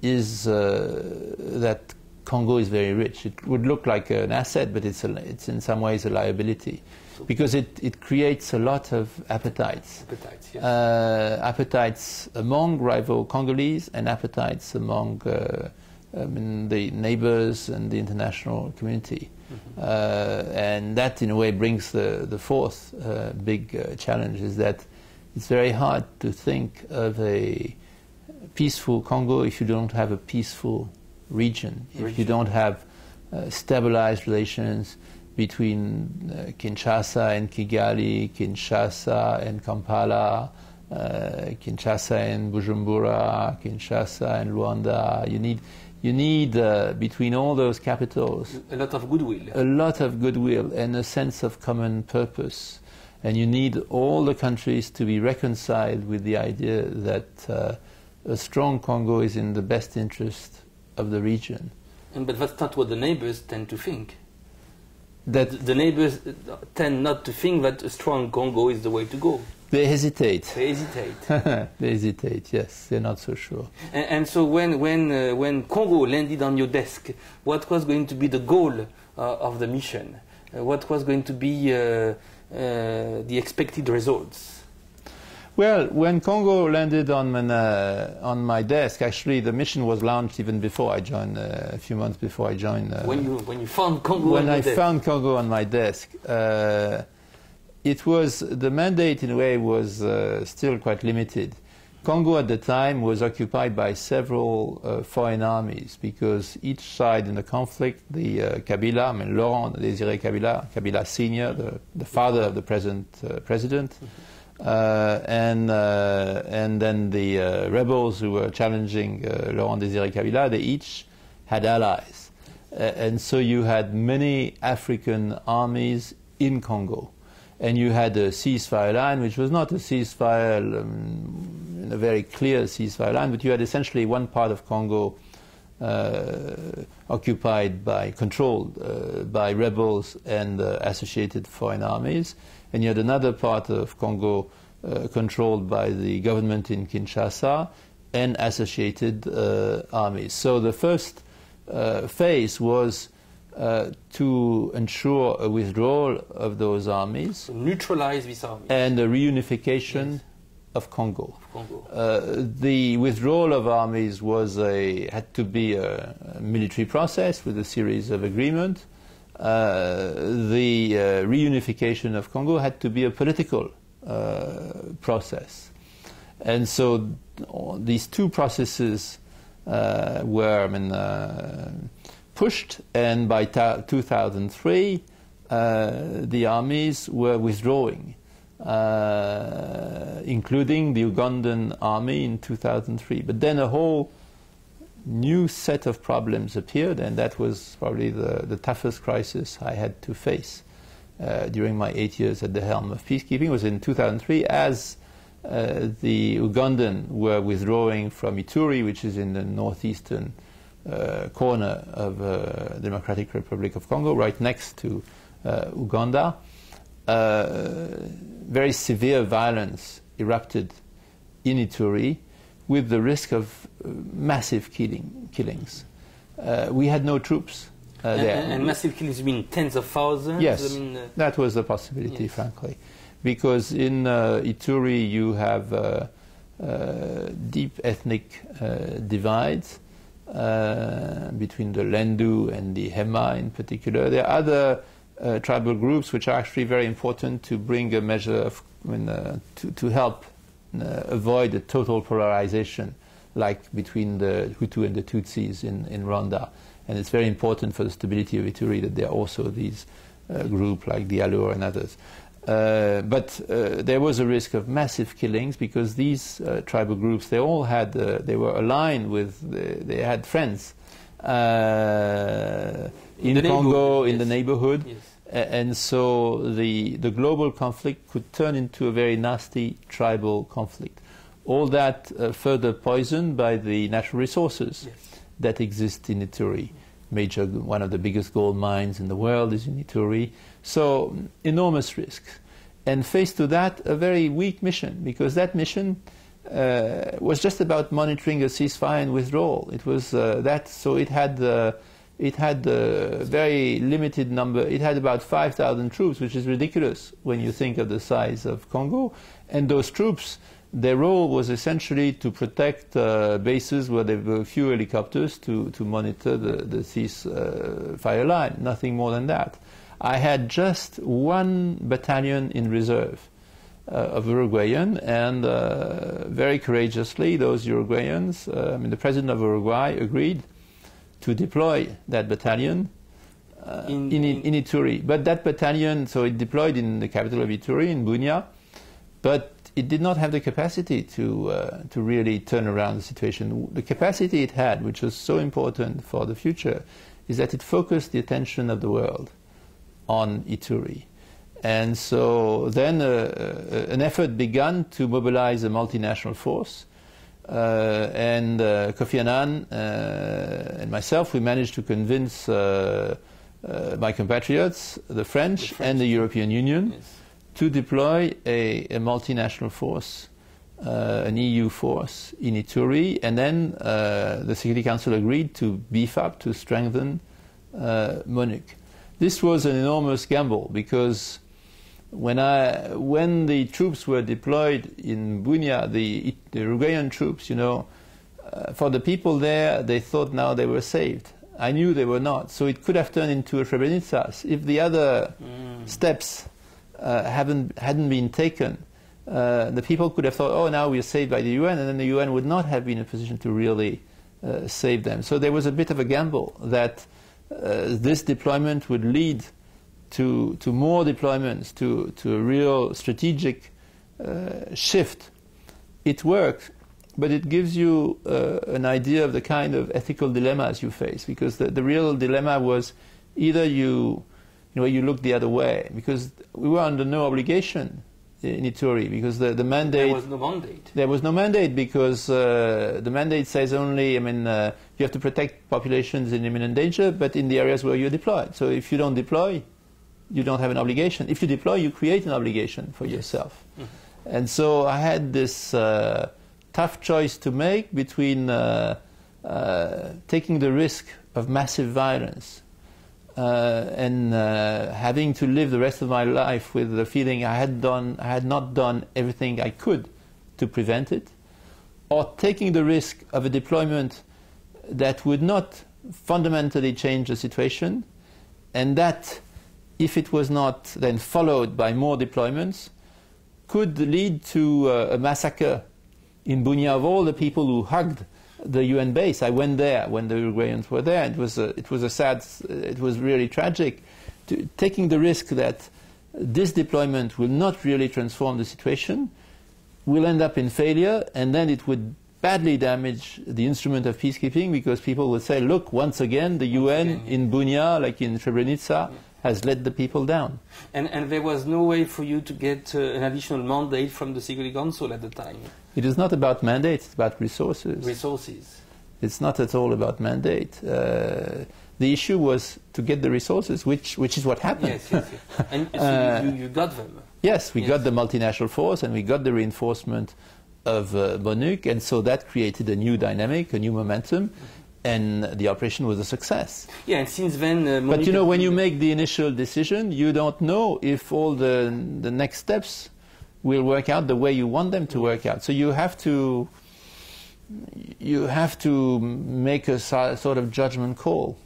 is uh, that Congo is very rich. It would look like an asset, but it's a, it's in some ways a liability because it, it creates a lot of appetites. Appetites, yes. uh, appetites among rival Congolese and appetites among uh, um, the neighbors and the international community. Mm-hmm. Uh, and that, in a way, brings the, the fourth uh, big uh, challenge is that it's very hard to think of a peaceful Congo if you don't have a peaceful region, if you don't have uh, stabilized relations between uh, Kinshasa and Kigali, Kinshasa and Kampala, uh, Kinshasa and Bujumbura, Kinshasa and Luanda. You need, you need uh, between all those capitals a lot of goodwill. A lot of goodwill and a sense of common purpose. And you need all the countries to be reconciled with the idea that uh, a strong Congo is in the best interest of the region. And, but that's not what the neighbors tend to think that the neighbors tend not to think that a strong Congo is the way to go. They hesitate. They hesitate. they hesitate. Yes, they're not so sure. And, and so when when uh, when Congo landed on your desk, what was going to be the goal uh, of the mission? Uh, what was going to be uh, uh, the expected results? Well, when Congo landed on my, uh, on my desk, actually the mission was launched even before I joined, uh, a few months before I joined. Uh, when you when you found Congo. When I found Congo on my desk, uh, it was the mandate in a way was uh, still quite limited. Congo at the time was occupied by several uh, foreign armies because each side in the conflict, the Kabila, I mean Laurent Désiré Kabila, Kabila Senior, the, the father of the present president. Uh, and uh, and then the uh, rebels who were challenging Laurent Désiré Kabila, they each had allies, and so you had many African armies in Congo, and you had a ceasefire line, which was not a ceasefire, um, a very clear ceasefire line, but you had essentially one part of Congo. Uh, occupied by, controlled uh, by rebels and uh, associated foreign armies, and you had another part of Congo uh, controlled by the government in Kinshasa and associated uh, armies. So the first uh, phase was uh, to ensure a withdrawal of those armies neutralize this army. and a reunification Yes. of Congo. Congo. Uh, the withdrawal of armies was a had to be a, a military process with a series of agreements. Uh, the uh, reunification of Congo had to be a political uh, process, and so these two processes were I mean, pushed. And by 2003, uh, the armies were withdrawing uh, including the Ugandan army in 2003. But then a whole new set of problems appeared, and that was probably the, the toughest crisis I had to face uh, during my eight years at the helm of peacekeeping. It was in 2003 as uh, the Ugandan were withdrawing from Ituri, which is in the northeastern uh, corner of uh, Democratic Republic of Congo, right next to uh, Uganda. Uh, very severe violence erupted in Ituri with the risk of uh, massive killing, killings. Uh, we had no troops uh, and, there. and, massive killings mean tens of thousands. Yes. I mean, uh, That was a possibility, Yes. frankly, because in uh, Ituri you have uh, uh, deep ethnic uh, divides uh, between the Lendu and the Hema in particular. There are other uh, tribal groups which are actually very important to bring a measure of, I mean, uh, to, to help avoid a total polarization like between the Hutu and the Tutsis in, in Rwanda. And it's very important for the stability of Ituri that there are also these uh, group like the Alur and others. Uh, but uh, there was a risk of massive killings because these uh, tribal groups, they all had, uh, they were aligned with, the, they had friends uh, in, the Congo, neighborhood, in the neighborhood. yes. And so the, the global conflict could turn into a very nasty tribal conflict. All that uh, further poisoned by the natural resources Yes. that exist in Ituri. Major, one of the biggest gold mines in the world is in Ituri. So enormous risks. And faced to that, a very weak mission because that mission uh, was just about monitoring a ceasefire and withdrawal. It was uh, that, so it had uh, it had a very limited number. It had about 5,000 troops, which is ridiculous when you think of the size of Congo. And those troops, their role was essentially to protect uh, bases where there were a few helicopters to, to monitor the, the ceasefire line, nothing more than that. I had just one battalion in reserve uh, of Uruguayan, and uh, very courageously, those Uruguayans, uh, I mean, the president of Uruguay agreed to deploy that battalion uh, In- in, in, Ituri. But that battalion, so it deployed in the capital of Ituri, in Bunia, but it did not have the capacity to, uh, to really turn around the situation. The capacity it had, which was so important for the future, is that it focused the attention of the world on Ituri. And so then uh, uh, an effort began to mobilize a multinational force. Uh, and uh, Kofi Annan uh, and myself, we managed to convince uh, uh, my compatriots, the French, The French. and the European Union, Yes. to deploy a, a multinational force, uh, an EU force in Ituri, and then uh, the Security Council agreed to beef up, to strengthen uh, MONUC. This was an enormous gamble because when, I, when the troops were deployed in Bunia, the, the Uruguayan troops, you know, uh, for the people there, they thought now they were saved. I knew they were not. So it could have turned into a Srebrenica if the other Mm. steps uh, haven't, hadn't been taken. Uh, the people could have thought, oh, now we're saved by the UN, and then the UN would not have been in a position to really uh, save them. So there was a bit of a gamble that uh, this deployment would lead to, to more deployments, to, to a real strategic uh, shift. It worked, but it gives you uh, an idea of the kind of ethical dilemmas you face, because the, the real dilemma was either you, you know, you look the other way, because we were under no obligation in Ituri, because the, the mandate There was no mandate. there was no mandate because uh, the mandate says only, I mean, uh, you have to protect populations in imminent danger, but in the areas where you're deployed. So if you don't deploy, you don't have an obligation. If you deploy, you create an obligation for yourself. And so I had this uh, tough choice to make between uh, uh, taking the risk of massive violence uh, and uh, having to live the rest of my life with the feeling I had done, I had not done everything I could to prevent it, or taking the risk of a deployment that would not fundamentally change the situation, and that, if it was not then followed by more deployments, could lead to uh, a massacre in Bunia of all the people who hugged the UN base. I went there when the Uruguayans were there. It was a, it was a sad, it was really tragic, to, taking the risk that this deployment will not really transform the situation, will end up in failure, and then it would badly damage the instrument of peacekeeping because people would say, look, once again, the UN in Bunia, like in Srebrenica. Has let the people down. And, and there was no way for you to get uh, an additional mandate from the Security Council at the time. It is not about mandate, it's about resources. Resources. It's not at all about mandate. Uh, the issue was to get the resources, which, which is what happened. Yes, yes, yes. And so uh, you, you, got them. Yes, we yes. got the multinational force and we got the reinforcement of uh, MONUC, and so that created a new dynamic, a new momentum, and the operation was a success. Yeah, and since then, uh, but you know, when you make the initial decision, you don't know if all the the next steps will work out the way you want them to work out. So you have to you have to make a sort of judgment call.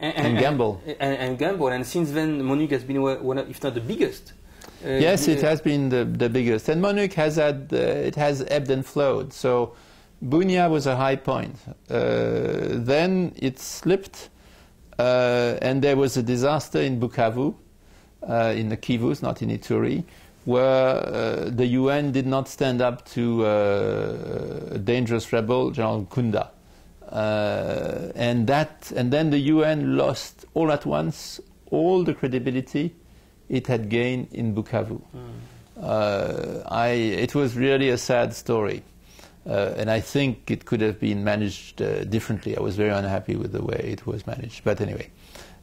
And, and, and gamble. And, and, gamble. And since then, MONUC has been one, of, if not the biggest. Uh, yes, it has been the, the biggest. And MONUC has had, uh, it has ebbed and flowed. So Bunia was a high point. Uh, then it slipped, uh, and there was a disaster in Bukavu, uh, in the Kivus, not in Ituri where uh, the UN did not stand up to uh, a dangerous rebel, General Nkunda. Uh, and that, and then the UN lost all at once all the credibility it had gained in Bukavu. Mm. I, it was really a sad story. Uh, and I think it could have been managed uh, differently. I was very unhappy with the way it was managed. But anyway.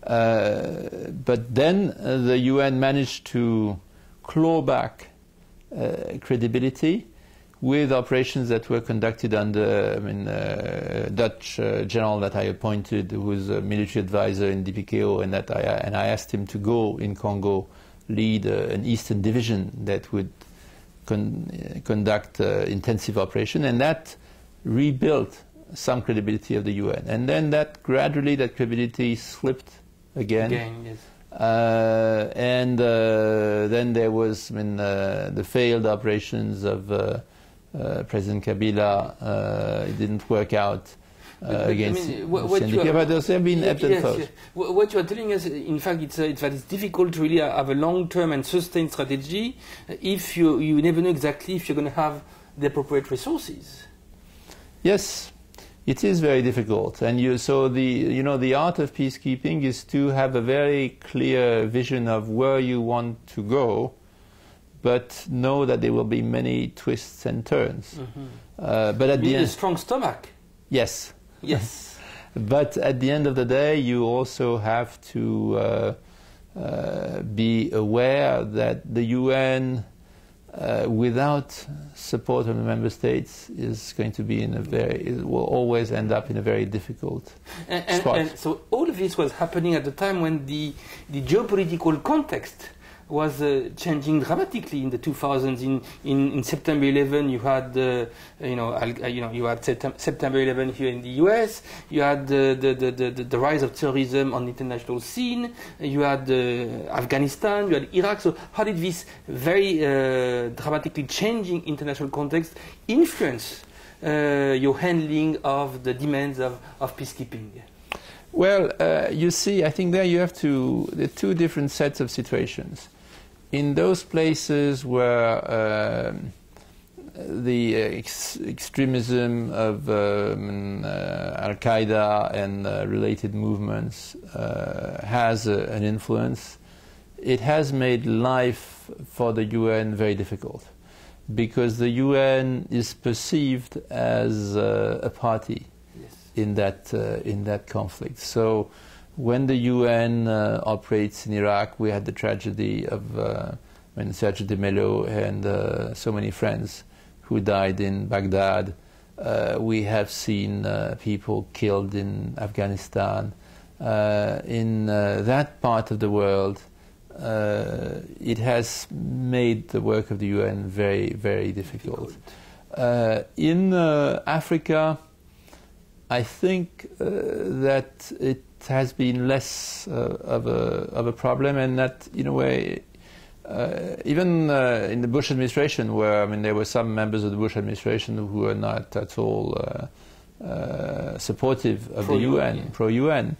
Uh, but then the UN managed to claw back uh, credibility with operations that were conducted under I mean, uh, Dutch uh, general that I appointed, who was a military advisor in DPKO, and that I and I asked him to go in Congo, lead uh, an eastern division that would con conduct uh, intensive operation, and that rebuilt some credibility of the UN, and then that gradually that credibility slipped again. Again, yes. Uh, and uh, then there was I mean, uh, the failed operations of uh, uh, President Kabila. Uh, it didn't work out. But, against I mean, what, what but there's been yes, yes. What you are telling us, in fact, it's, it's that it's difficult to really have a long-term and sustained strategy if you, you never know exactly if you're going to have the appropriate resources. Yes, it is very difficult, and you, so the you know the art of peacekeeping is to have a very clear vision of where you want to go, but know that there will be many twists and turns. Mm-hmm. Uh, but at the end, a strong stomach. Yes. Yes. but at the end of the day, you also have to uh, uh, be aware that the UN uh, without support of the member states is going to be in a very it will always end up in a very difficult and, and, spot. And so all of this was happening at the time when the the geopolitical context was uh, changing dramatically in the 2000s. In, in, in September 11, you had uh, you know uh, you know you had September 11 here in the U.S. You had the the, the, the, the rise of terrorism on the international scene. You had uh, Afghanistan. You had Iraq. So how did this very uh, dramatically changing international context influence uh, your handling of the demands of, of peacekeeping? Well, uh, you see, I think there you have to, the two different sets of situations in those places where uh, the ex extremism of um, uh, Al Qaeda and uh, related movements uh, has an influence, it has made life for the UN very difficult because the UN is perceived as a party yes. in that uh, in that conflict. So when the UN uh, operates in Iraq, we had the tragedy of uh, when Sergio de Mello and uh, so many friends who died in Baghdad. Uh, we have seen uh, people killed in Afghanistan. uh, in that part of the world, it has made the work of the UN very, very difficult. In Africa, I think that it has been less of, a, of a problem, and that, in a way, uh, even uh, in the Bush administration, where I mean there were some members of the Bush administration who were not at all uh, supportive of pro the UN, yeah. pro UN.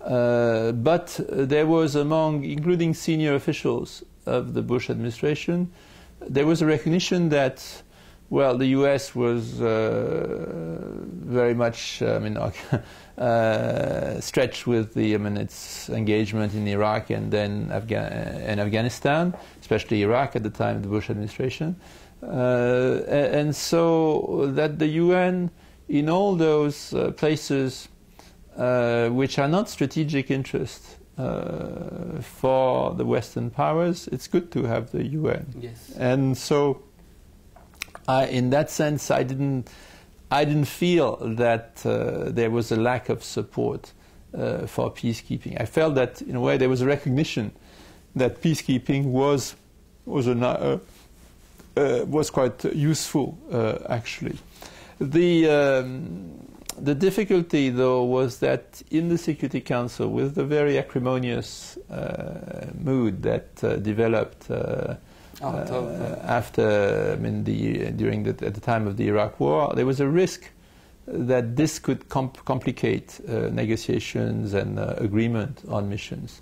Uh, but there was among, including senior officials of the Bush administration, there was a recognition that, well, the U.S. was uh, very much, I mean, uh, stretched with the, I mean, its engagement in Iraq and then Afga and Afghanistan, especially Iraq at the time of the Bush administration, uh, and so that the UN, in all those uh, places uh, which are not strategic interest uh, for the Western powers, it's good to have the UN. Yes. And so, I, in that sense, I didn't, I didn't feel that uh, there was a lack of support uh, for peacekeeping. I felt that, in a way, there was a recognition that peacekeeping was was a, uh, uh, was quite useful, actually. The um, the difficulty, though, was that in the Security Council, with the very acrimonious uh, mood that uh, developed uh, uh after, I mean, the, during the, at the time of the Iraq War, there was a risk that this could comp complicate uh, negotiations and uh, agreement on missions.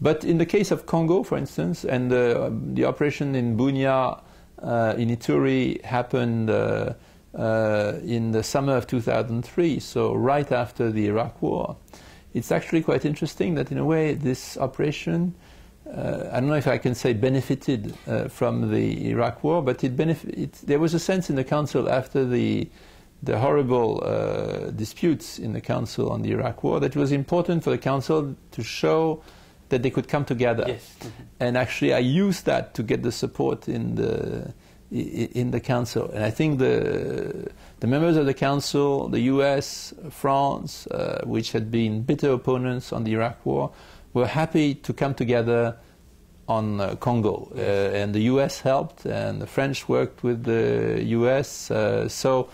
But in the case of Congo, for instance, and the operation in Bunia in Ituri happened uh, in the summer of 2003, so right after the Iraq War. It's actually quite interesting that, in a way, this operation, uh, I don't know if I can say benefited uh, from the Iraq War, but it it, there was a sense in the Council after the the horrible uh, disputes in the Council on the Iraq War that it was important for the Council to show that they could come together. Yes. Mm-hmm. And actually, I used that to get the support in the in the Council. And I think the, the members of the Council, the US, France, uh, which had been bitter opponents on the Iraq War, were happy to come together on uh, Congo. Uh, and the US helped, and the French worked with the US. Uh, so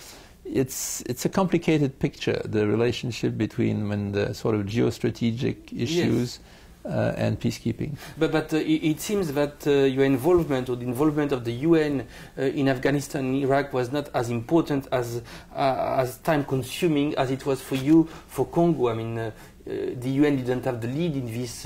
it's, it's a complicated picture, the relationship between when the sort of geostrategic issues. Yes uh, and peacekeeping. But, but uh, it, it, seems that uh, your involvement or the involvement of the UN uh, in Afghanistan and Iraq was not as important as uh, as time consuming as it was for you for Congo. I mean, uh, the UN didn't have the lead in this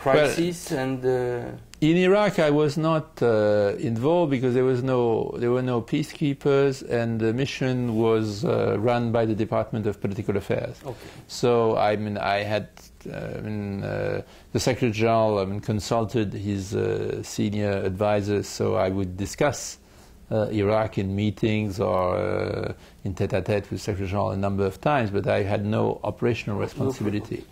crisis, well, and in Iraq, I was not uh, involved because there was no, there were no peacekeepers, and the mission was uh, run by the Department of Political Affairs. Okay. So I mean, I had, uh, I mean, uh, the Secretary General I mean, consulted his uh, senior advisors, so I would discuss uh, Iraq in meetings or in tete-a-tete with Secretary General a number of times, but I had no operational responsibility.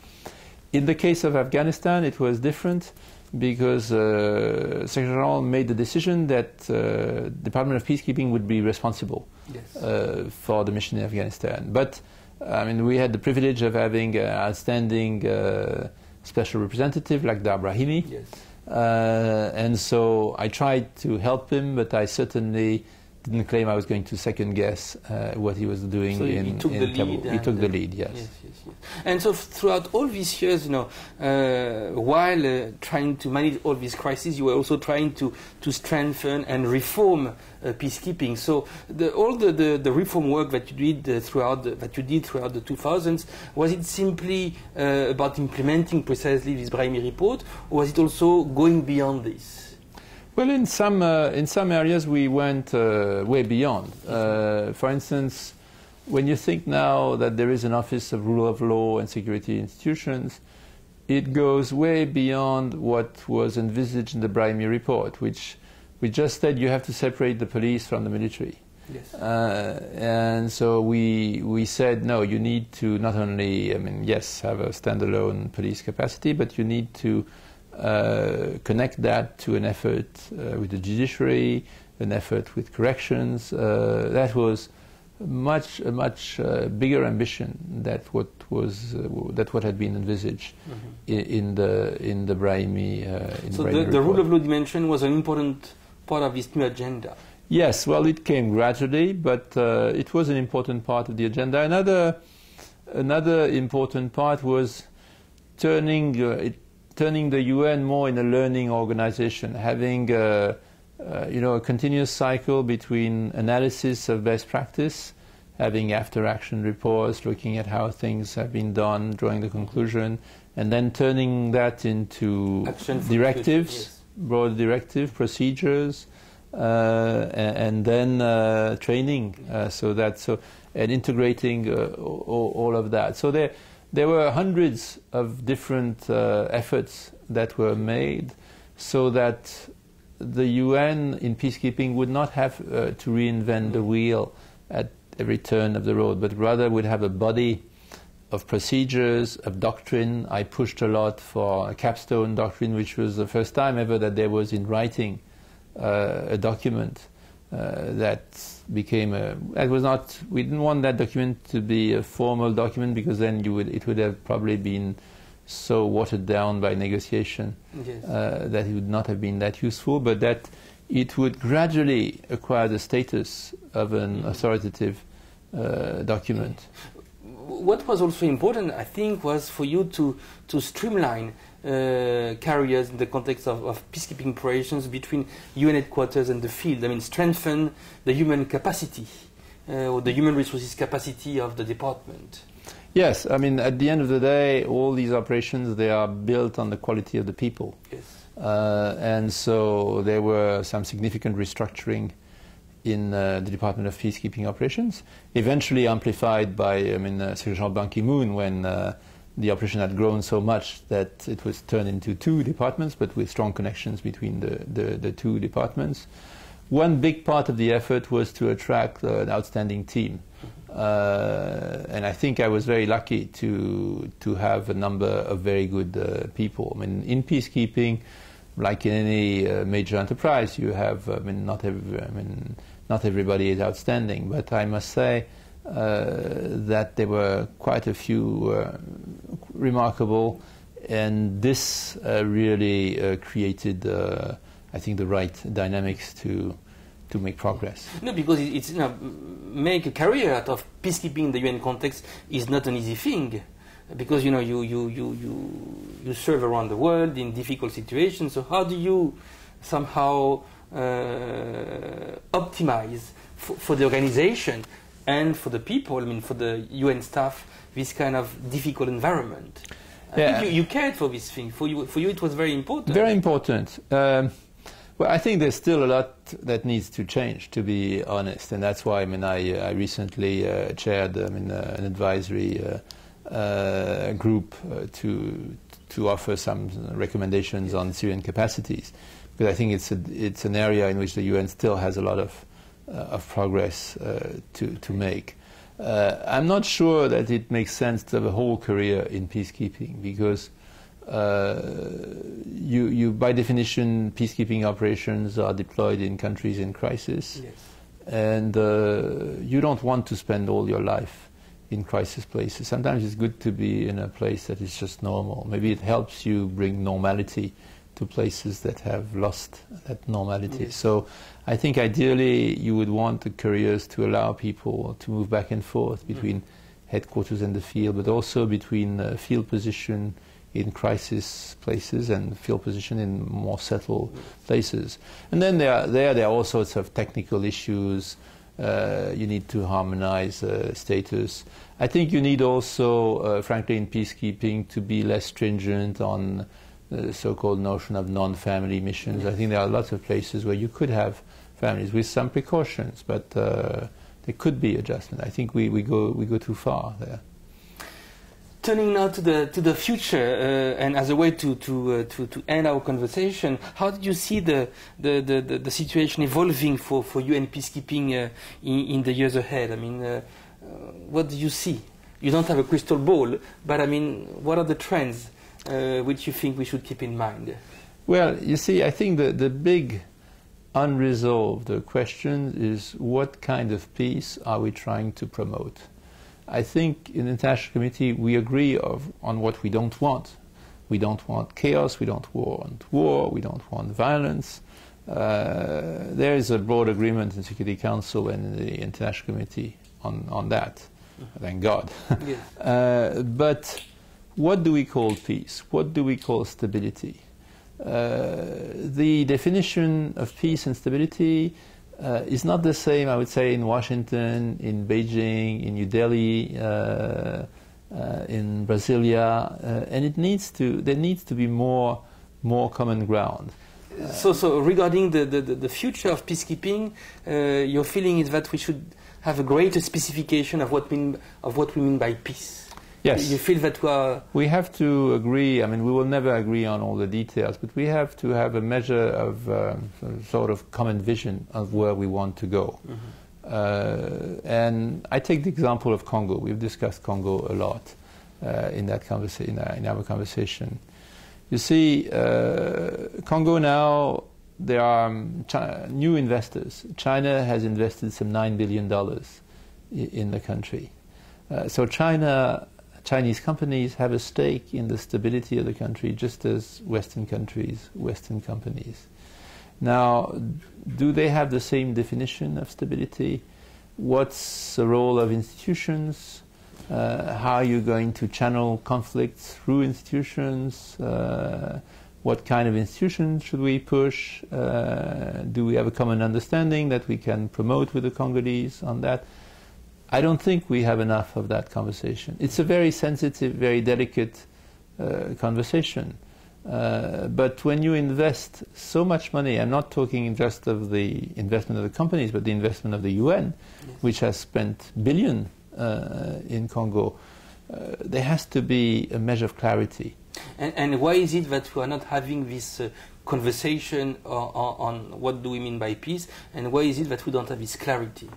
In the case of Afghanistan, it was different because uh, Secretary General made the decision that uh, Department of Peacekeeping would be responsible yes. uh, for the mission in Afghanistan. But I mean, we had the privilege of having an outstanding uh, special representative like Brahimi. Yes. Uh, and so I tried to help him, but I certainly didn't claim I was going to second guess uh, what he was doing so in, he took in the Kabul. Lead he took the lead, yes. Yes, yes, yes. And so throughout all these years, you know, uh, while uh, trying to manage all these crises, you were also trying to, to strengthen and reform uh, peacekeeping. So the, all the, the, the, reform work that you did uh, throughout the, that you did throughout the 2000s was it simply uh, about implementing precisely this Brahimi report, or was it also going beyond this? Well, in some, uh, in some areas we went uh, way beyond. Uh, for instance, when you think now that there is an Office of Rule of Law and Security Institutions, it goes way beyond what was envisaged in the Brahimi report, which we just said you have to separate the police from the military. Yes. Uh, and so we we said no, you need to not only I mean yes have a standalone police capacity, but you need to uh, connect that to an effort uh, with the judiciary, an effort with corrections. Uh, that was much a much uh, bigger ambition that what was uh, that what had been envisaged Mhm. in, in the in the Brahimi. Uh, in So Brahimi the, the rule of law dimension was an important part of this new agenda. Yes, well, it came gradually, but uh, it was an important part of the agenda. Another, another important part was turning, uh, it, turning the UN more in a learning organization, having uh, uh, you know, a continuous cycle between analysis of best practice, having after-action reports, looking at how things have been done, drawing the conclusion, and then turning that into Action directives, yes. broad directive procedures, uh, and, and then uh, training. Uh, so that so and integrating uh, all, all of that. So there there were hundreds of different uh, efforts that were made, so that the UN in peacekeeping would not have uh, to reinvent the wheel at every turn of the road, but rather would have a body of procedures, of doctrine. I pushed a lot for a capstone doctrine, which was the first time ever that there was in writing uh, a document uh, that became a. That was not. We didn't want that document to be a formal document because then you would. It would have probably been so watered down by negotiation Yes. uh, that it would not have been that useful, but that it would gradually acquire the status of an authoritative uh, document. what was also important, I think, was for you to, to streamline carriers in the context of, of peacekeeping operations between UN headquarters and the field. I mean, strengthen the human capacity uh, or the human resources capacity of the department. Yes, I mean, at the end of the day, all these operations they are built on the quality of the people, Yes. uh, and so there were some significant restructuring in uh, the Department of Peacekeeping Operations, eventually amplified by I mean uh, Secretary Ban Ki-moon when uh, the operation had grown so much that it was turned into two departments, but with strong connections between the, the, the two departments. One big part of the effort was to attract uh, an outstanding team. Uh, and I think I was very lucky to to have a number of very good uh, people. I mean, in peacekeeping, like in any uh, major enterprise, you have. I mean, not every, I mean, not everybody is outstanding, but I must say that there were quite a few uh, remarkable, and this uh, really uh, created, uh, I think, the right dynamics to to make progress. No, because it's you know, make a career out of peacekeeping in the UN context is not an easy thing, because you know you you you you you serve around the world in difficult situations. So how do you somehow uh, optimize for the organization and for the people? I mean, for the UN staff, this kind of difficult environment. I Yeah. think you, you cared for this thing. For you, for you, it was very important. Very important. Um, well, I think there's still a lot that needs to change, to be honest, and that's why I mean I, uh, I recently uh, chaired I mean, uh, an advisory uh, uh, group uh, to to offer some recommendations on civilian capacities, because I think it's a, it's an area in which the UN still has a lot of of progress uh, to to make. Uh, I'm not sure that it makes sense to have a whole career in peacekeeping because uh, you, you, by definition, peacekeeping operations are deployed in countries in crisis, Yes. and uh, you don't want to spend all your life in crisis places. Sometimes it's good to be in a place that is just normal. Maybe it helps you bring normality to places that have lost that normality. Yes. So I think ideally you would want the careers to allow people to move back and forth between headquarters and the field, but also between uh, field position in crisis places and field position in more settled places. And then there are, there, there are all sorts of technical issues. Uh, you need to harmonize uh, status. I think you need also, uh, frankly, in peacekeeping, to be less stringent on the so-called notion of non-family missions. I think there are lots of places where you could have families with some precautions, but uh, there could be adjustment. I think we, we, go, we go too far there. Turning now to the to the future, uh, and as a way to to, uh, to to end our conversation, how did you see the the, the, the, situation evolving for, for UN peacekeeping uh, in, in the years ahead? I mean, uh, uh, what do you see? You don't have a crystal ball, but I mean, what are the trends uh, which you think we should keep in mind? Well, you see, I think the, the big unresolved question is what kind of peace are we trying to promote? I think in the international community we agree of, on what we don't want. We don't want chaos, we don't want war, we don't want violence. Uh, there is a broad agreement in the Security Council and in the international community on, on that. Thank God. Yes. uh, but what do we call peace? What do we call stability? Uh, the definition of peace and stability uh, is not the same, I would say, in Washington, in Beijing, in New Delhi, uh, uh in Brasilia, uh, and it needs to. There needs to be more, more common ground. so, so regarding the, the, the future of peacekeeping, uh, your feeling is that we should have a greater specification of what mean of what we mean by peace. Yes. You feel that we are. We have to agree. I mean, we will never agree on all the details, but we have to have a measure of um, sort of common vision of where we want to go. Mm-hmm. Uh, and I take the example of Congo. We've discussed Congo a lot uh, in that conversa- in, our, in our conversation. You see, uh, Congo now there are um, China, new investors. China has invested some nine billion dollars in the country. Uh, so China Chinese companies have a stake in the stability of the country just as Western countries, Western companies. Now, do they have the same definition of stability? What's the role of institutions? Uh, how are you going to channel conflicts through institutions? Uh, what kind of institutions should we push? Uh, do we have a common understanding that we can promote with the Congolese on that? I don't think we have enough of that conversation. It's a very sensitive, very delicate uh, conversation. Uh, but when you invest so much money, I'm not talking just of the investment of the companies, but the investment of the UN, yes. which has spent billion uh, in Congo, uh, there has to be a measure of clarity. And, and, why is it that we are not having this uh, conversation on, on what do we mean by peace, and why is it that we don't have this clarity?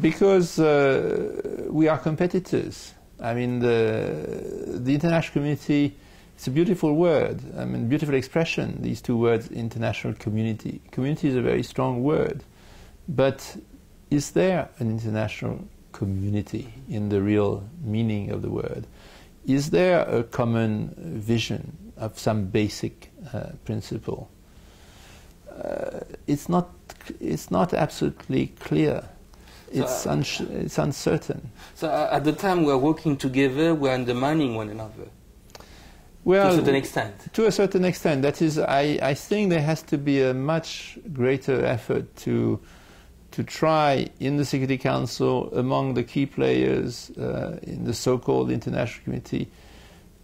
Because uh, we are competitors. I mean, the, the international community, it's a beautiful word, I mean, beautiful expression, these two words, international community. Community is a very strong word. But is there an international community in the real meaning of the word? Is there a common vision of some basic uh, principle? Uh, it's not. It's not absolutely clear it's, so, uh, it's uncertain. So uh, at the time we are working together, we are undermining one another. Well, to a certain extent. To a certain extent. That is, I, I think there has to be a much greater effort to to try in the Security Council among the key players uh, in the so-called international community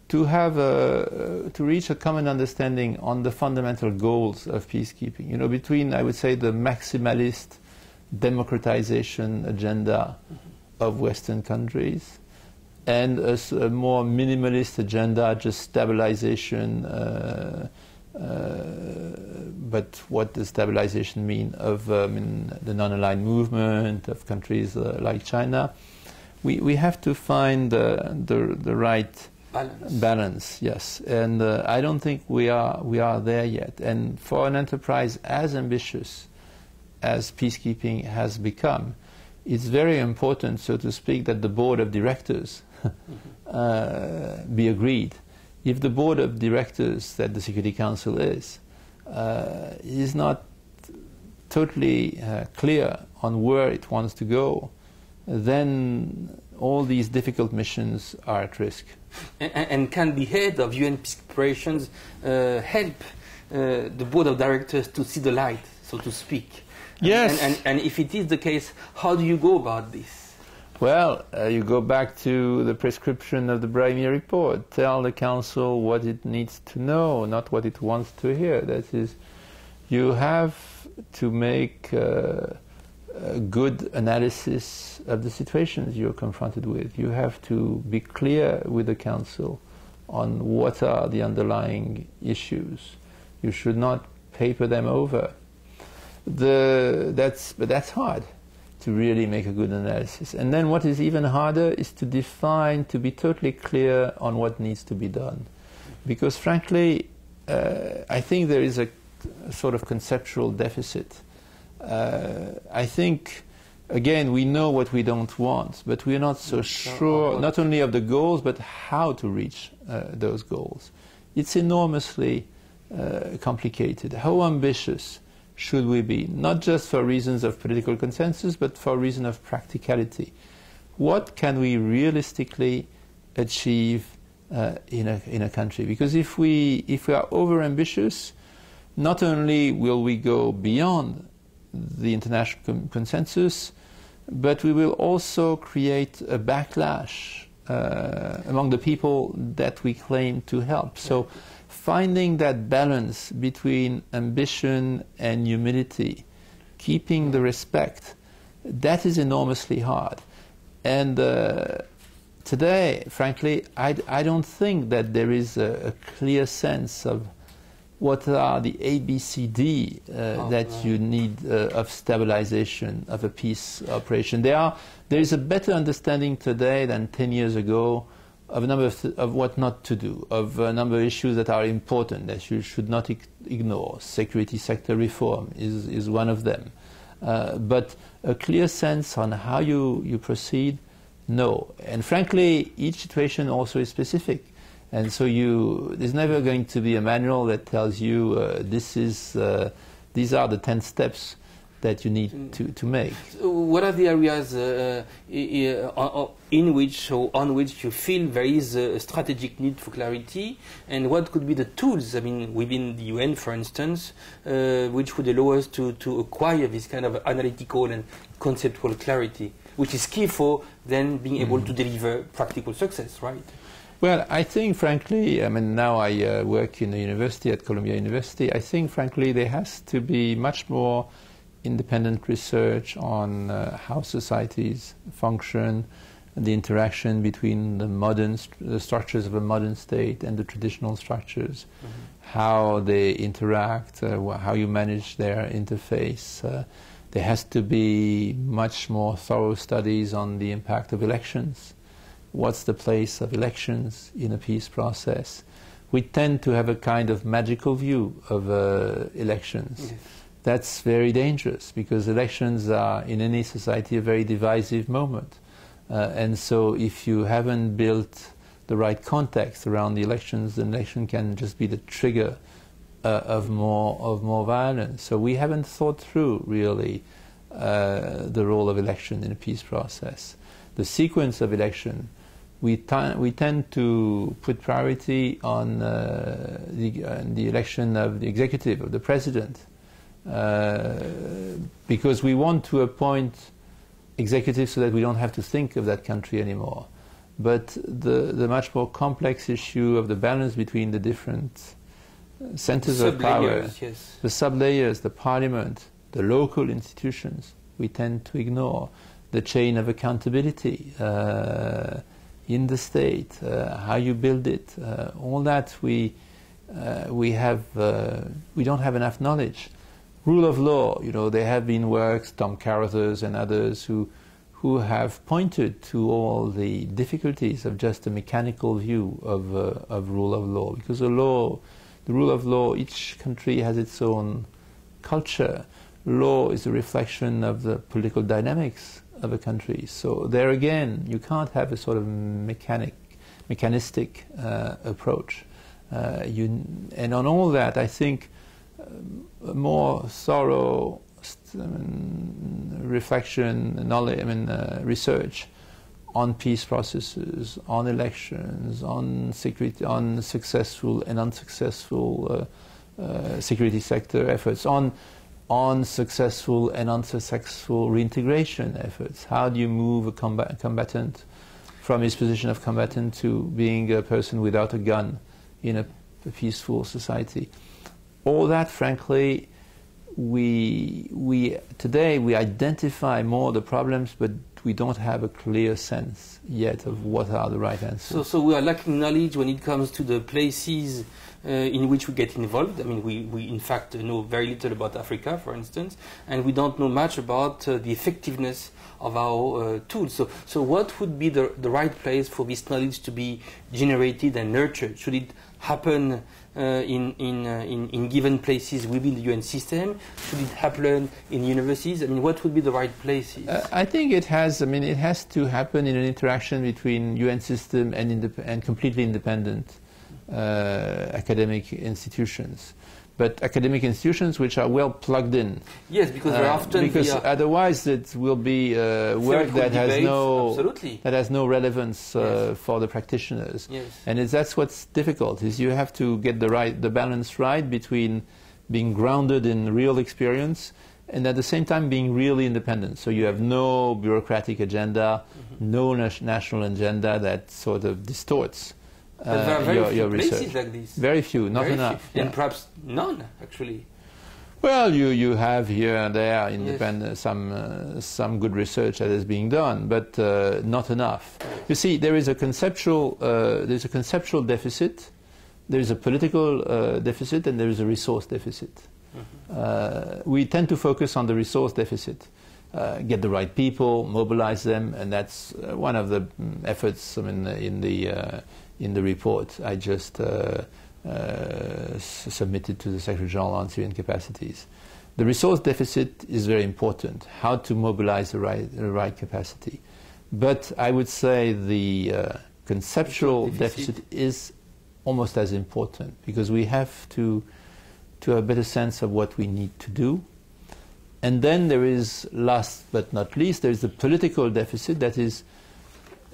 to have a, uh, to reach a common understanding on the fundamental goals of peacekeeping. You know, between I would say the maximalist democratization agenda of Western countries and a, a more minimalist agenda, just stabilization. Uh, uh, but what does stabilization mean of um, the non-aligned movement of countries uh, like China? We we have to find the the right balance. balance yes, and uh, I don't think we are we are there yet. And for an enterprise as ambitious as peacekeeping has become, it's very important, so to speak, that the board of directors uh, be agreed. If the board of directors that the Security Council is uh, is not totally uh, clear on where it wants to go, then all these difficult missions are at risk. And, and can the head of UN peace operations uh, help uh, the board of directors to see the light, so to speak? Yes. And, and, and, if it is the case, how do you go about this? Well, uh, you go back to the prescription of the Brahimi report. Tell the council what it needs to know, not what it wants to hear. That is, you have to make uh, a good analysis of the situations you're confronted with. You have to be clear with the council on what are the underlying issues. You should not paper them over the, that's, but that's hard to really make a good analysis. And then what is even harder is to define, to be totally clear on what needs to be done. Because frankly, uh, I think there is a, a sort of conceptual deficit. Uh, I think, again, we know what we don't want, but we're not so sure, not only of the goals, but how to reach uh, those goals. It's enormously uh, complicated. How ambitious should we be? Not just for reasons of political consensus, but for reason of practicality. What can we realistically achieve uh, in, a, in a country? Because if we, if we are over ambitious, not only will we go beyond the international consensus, but we will also create a backlash uh, among the people that we claim to help. So, finding that balance between ambition and humility, keeping the respect, that is enormously hard. And uh, today, frankly, I, I, don't think that there is a, a clear sense of what are the ABCD uh, oh, that right. you need uh, of stabilization of a peace operation. There, are, there is a better understanding today than 10 years ago of a number of, of what not to do, of a number of issues that are important that you should not ignore. Security sector reform is, is one of them. Uh, but a clear sense on how you, you proceed, no. And frankly, each situation also is specific. And so you, there's never going to be a manual that tells you uh, this is, uh, these are the 10 steps that you need to, to make. So what are the areas uh, in which or on which you feel there is a strategic need for clarity, and what could be the tools? I mean, within the UN, for instance, uh, which would allow us to, to acquire this kind of analytical and conceptual clarity, which is key for then being able mm. to deliver practical success, right? Well, I think, frankly, I mean, now I uh, work in a university at Columbia University. I think, frankly, there has to be much more independent research on uh, how societies function, the interaction between the modern st- the structures of a modern state and the traditional structures, mm-hmm. how they interact, uh, how you manage their interface. Uh, there has to be much more thorough studies on the impact of elections what's the place of elections in a peace process. We tend to have a kind of magical view of uh, elections. Yes. That's very dangerous because elections are, in any society, a very divisive moment. Uh, and so, if you haven't built the right context around the elections, the election can just be the trigger uh, of more of more violence. So we haven't thought through really uh, the role of election in a peace process. The sequence of election we, we tend to put priority on uh, the, uh, the, election of the executive, of the president, because we want to appoint executives so that we don't have to think of that country anymore. But the, the much more complex issue of the balance between the different uh, centers of power, yes. the sub-layers, the parliament, the local institutions, we tend to ignore. The chain of accountability, uh, in the state, uh, how you build it, uh, all that we uh, we have we don't have enough knowledge. Rule of law, you know, there have been works, Tom Carothers and others who who have pointed to all the difficulties of just a mechanical view of of rule of law, because the law, the rule of law, each country has its own culture. Law is a reflection of the political dynamics of a country. So there again, you can't have a sort of mechanic, mechanistic uh, approach. Uh, you, and on all that, I think uh, more thorough reflection, knowledge, I mean, uh, research on peace processes, on elections, on security, on successful and unsuccessful uh, uh, security sector efforts, on on successful and unsuccessful reintegration efforts. How do you move a combat- combatant from his position of combatant to being a person without a gun in a, a peaceful society? All that, frankly, we, we, today we identify more the problems, but we don't have a clear sense yet of what are the right answers. So, so we are lacking knowledge when it comes to the places uh, in which we get involved. I mean, we, we in fact know very little about Africa, for instance, and we don't know much about uh, the effectiveness of our uh, tools. So, so what would be the, the right place for this knowledge to be generated and nurtured? Should it happen uh, in, in, uh, in, in given places within the UN system? Should it happen in universities? I mean, what would be the right places? Uh, I think it has. I mean, it has to happen in an interaction between UN system and, and completely independent uh, academic institutions. But academic institutions which are well plugged in. yes, because Uh, often because otherwise it will be uh, work that has no Absolutely. that has no relevance uh, Yes. for the practitioners. Yes. And it's, that's what's difficult is you have to get the right the balance right between being grounded in real experience and at the same time being really independent. So you have no bureaucratic agenda, Mm-hmm. no nas- national agenda that sort of distorts There are uh, very your, few your places research. like this. Very few, not Very enough. few. And yeah. perhaps none, actually. Well, you, you have here and there independent some uh, some good research that is being done, but uh, not enough. You see, there is a conceptual uh, there's a conceptual deficit, there is a political uh, deficit, and there is a resource deficit. Uh, we tend to focus on the resource deficit. Uh, get the right people, mobilize them, and that's uh, one of the mm, efforts I mean, in the uh, in the report I just uh, uh, s- submitted to the Secretary General on civilian capacities. The resource deficit is very important. How to mobilize the right the right capacity, but I would say the uh, conceptual deficit. deficit. is almost as important because we have to to have a better sense of what we need to do. And then there is, last but not least, there is the political deficit that is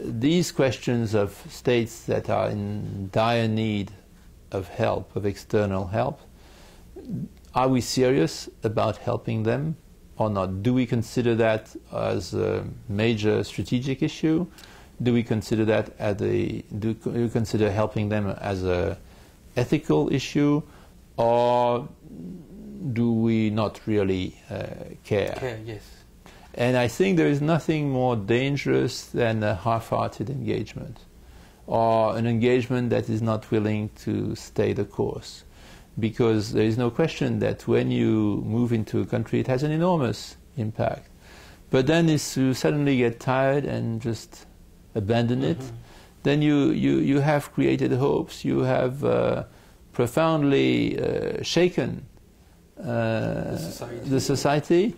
these questions of states that are in dire need of help, of external help. Are we serious about helping them or not? Do we consider that as a major strategic issue? Do we consider that as a do we consider helping them as a ethical issue, or do we not really uh, care? Okay, yes. And I think there is nothing more dangerous than a half-hearted engagement, or an engagement that is not willing to stay the course, because there is no question that when you move into a country, it has an enormous impact. But then, if you suddenly get tired and just abandon it, Mhm. then you, you, you have created hopes, you have uh, profoundly uh, shaken uh, society. the society,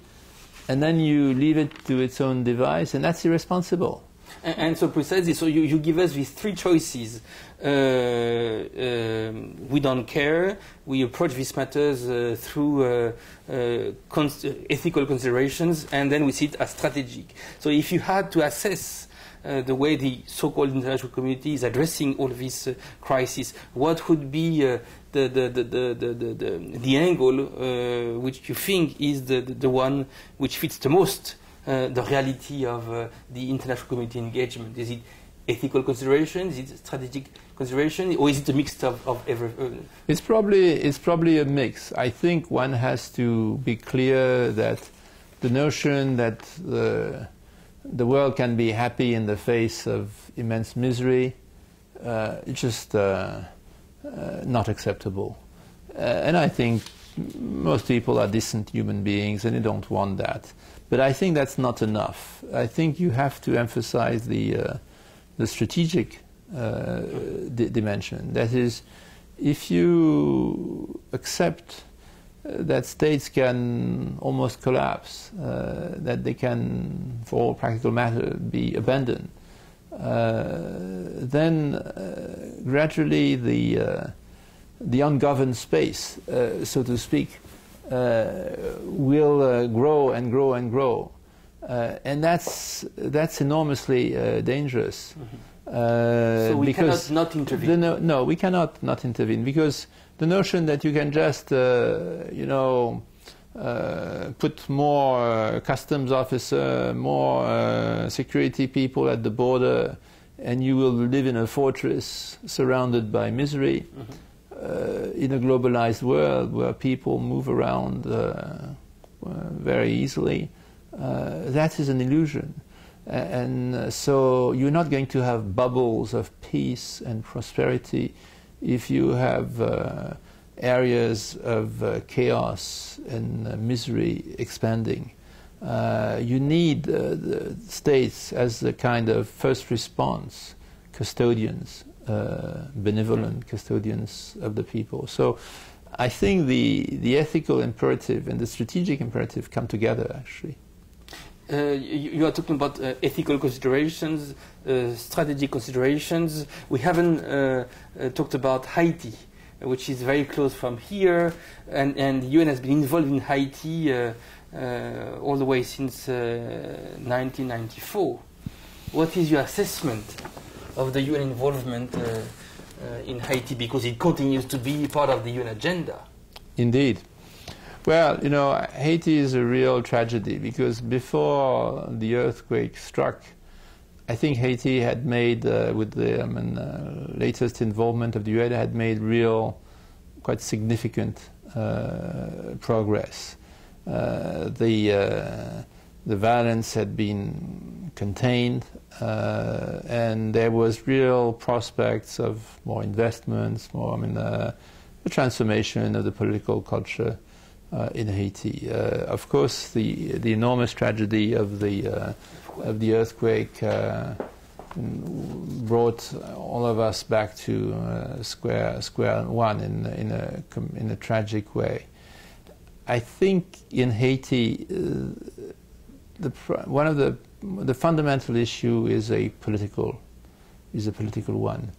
and then you leave it to its own device, and that's irresponsible. And, and so precisely, so you, you give us these three choices. Uh, um, we don't care. We approach these matters uh, through uh, uh, cons- ethical considerations, and then we see it as strategic. So if you had to assess uh, the way the so-called international community is addressing all these uh, crises, what would be uh, the, the, the, the, the, the, the, angle uh, which you think is the, the, the one which fits the most uh, the reality of uh, the international community engagement? Is it ethical consideration? Is it strategic consideration? Or is it a mix of, of every... Uh, It's probably it's probably a mix. I think one has to be clear that the notion that the the world can be happy in the face of immense misery uh, it's just uh, uh, not acceptable. Uh, and I think most people are decent human beings and they don't want that. But I think that's not enough. I think you have to emphasize the uh, the strategic uh, di- dimension. That is, if you accept uh, that states can almost collapse, uh, that they can, for all practical matter, be abandoned, then uh, gradually the uh, the ungoverned space, uh, so to speak, uh, will uh, grow and grow and grow, uh, and that's that's enormously uh, dangerous. Uh, so we because cannot not intervene. no, no, we cannot not intervene because the notion that you can just, uh, you know, uh, put more uh, customs officer, more uh, security people at the border, and you will live in a fortress surrounded by misery Mhm. uh, in a globalized world where people move around uh, very easily. That is an illusion. And so you're not going to have bubbles of peace and prosperity if you have areas of uh, chaos and uh, misery expanding. Uh, you need uh, the states as the kind of first response custodians uh, benevolent custodians of the people. So I think the, the ethical imperative and the strategic imperative come together actually. Uh, you, you, are talking about uh, ethical considerations, uh, strategic considerations. We haven't uh, talked about Haiti, which is very close from here, and, and the UN has been involved in Haiti uh, uh all the way since uh, 1994. What is your assessment of the UN involvement uh, in Haiti because it continues to be part of the UN agenda? Indeed. Well, you know, Haiti is a real tragedy because before the earthquake struck, I think Haiti had made, uh, with the I mean, uh, latest involvement of the UN, had made real, quite significant uh, progress. Uh, the uh, the violence had been contained, uh, and there was real prospects of more investments, more I mean, the transformation of the political culture in Haiti. Of course, the the enormous tragedy of the of the earthquake brought all of us back to square square one in in a in a tragic way. I think in Haiti, the one of the the fundamental issue is a political is a political one.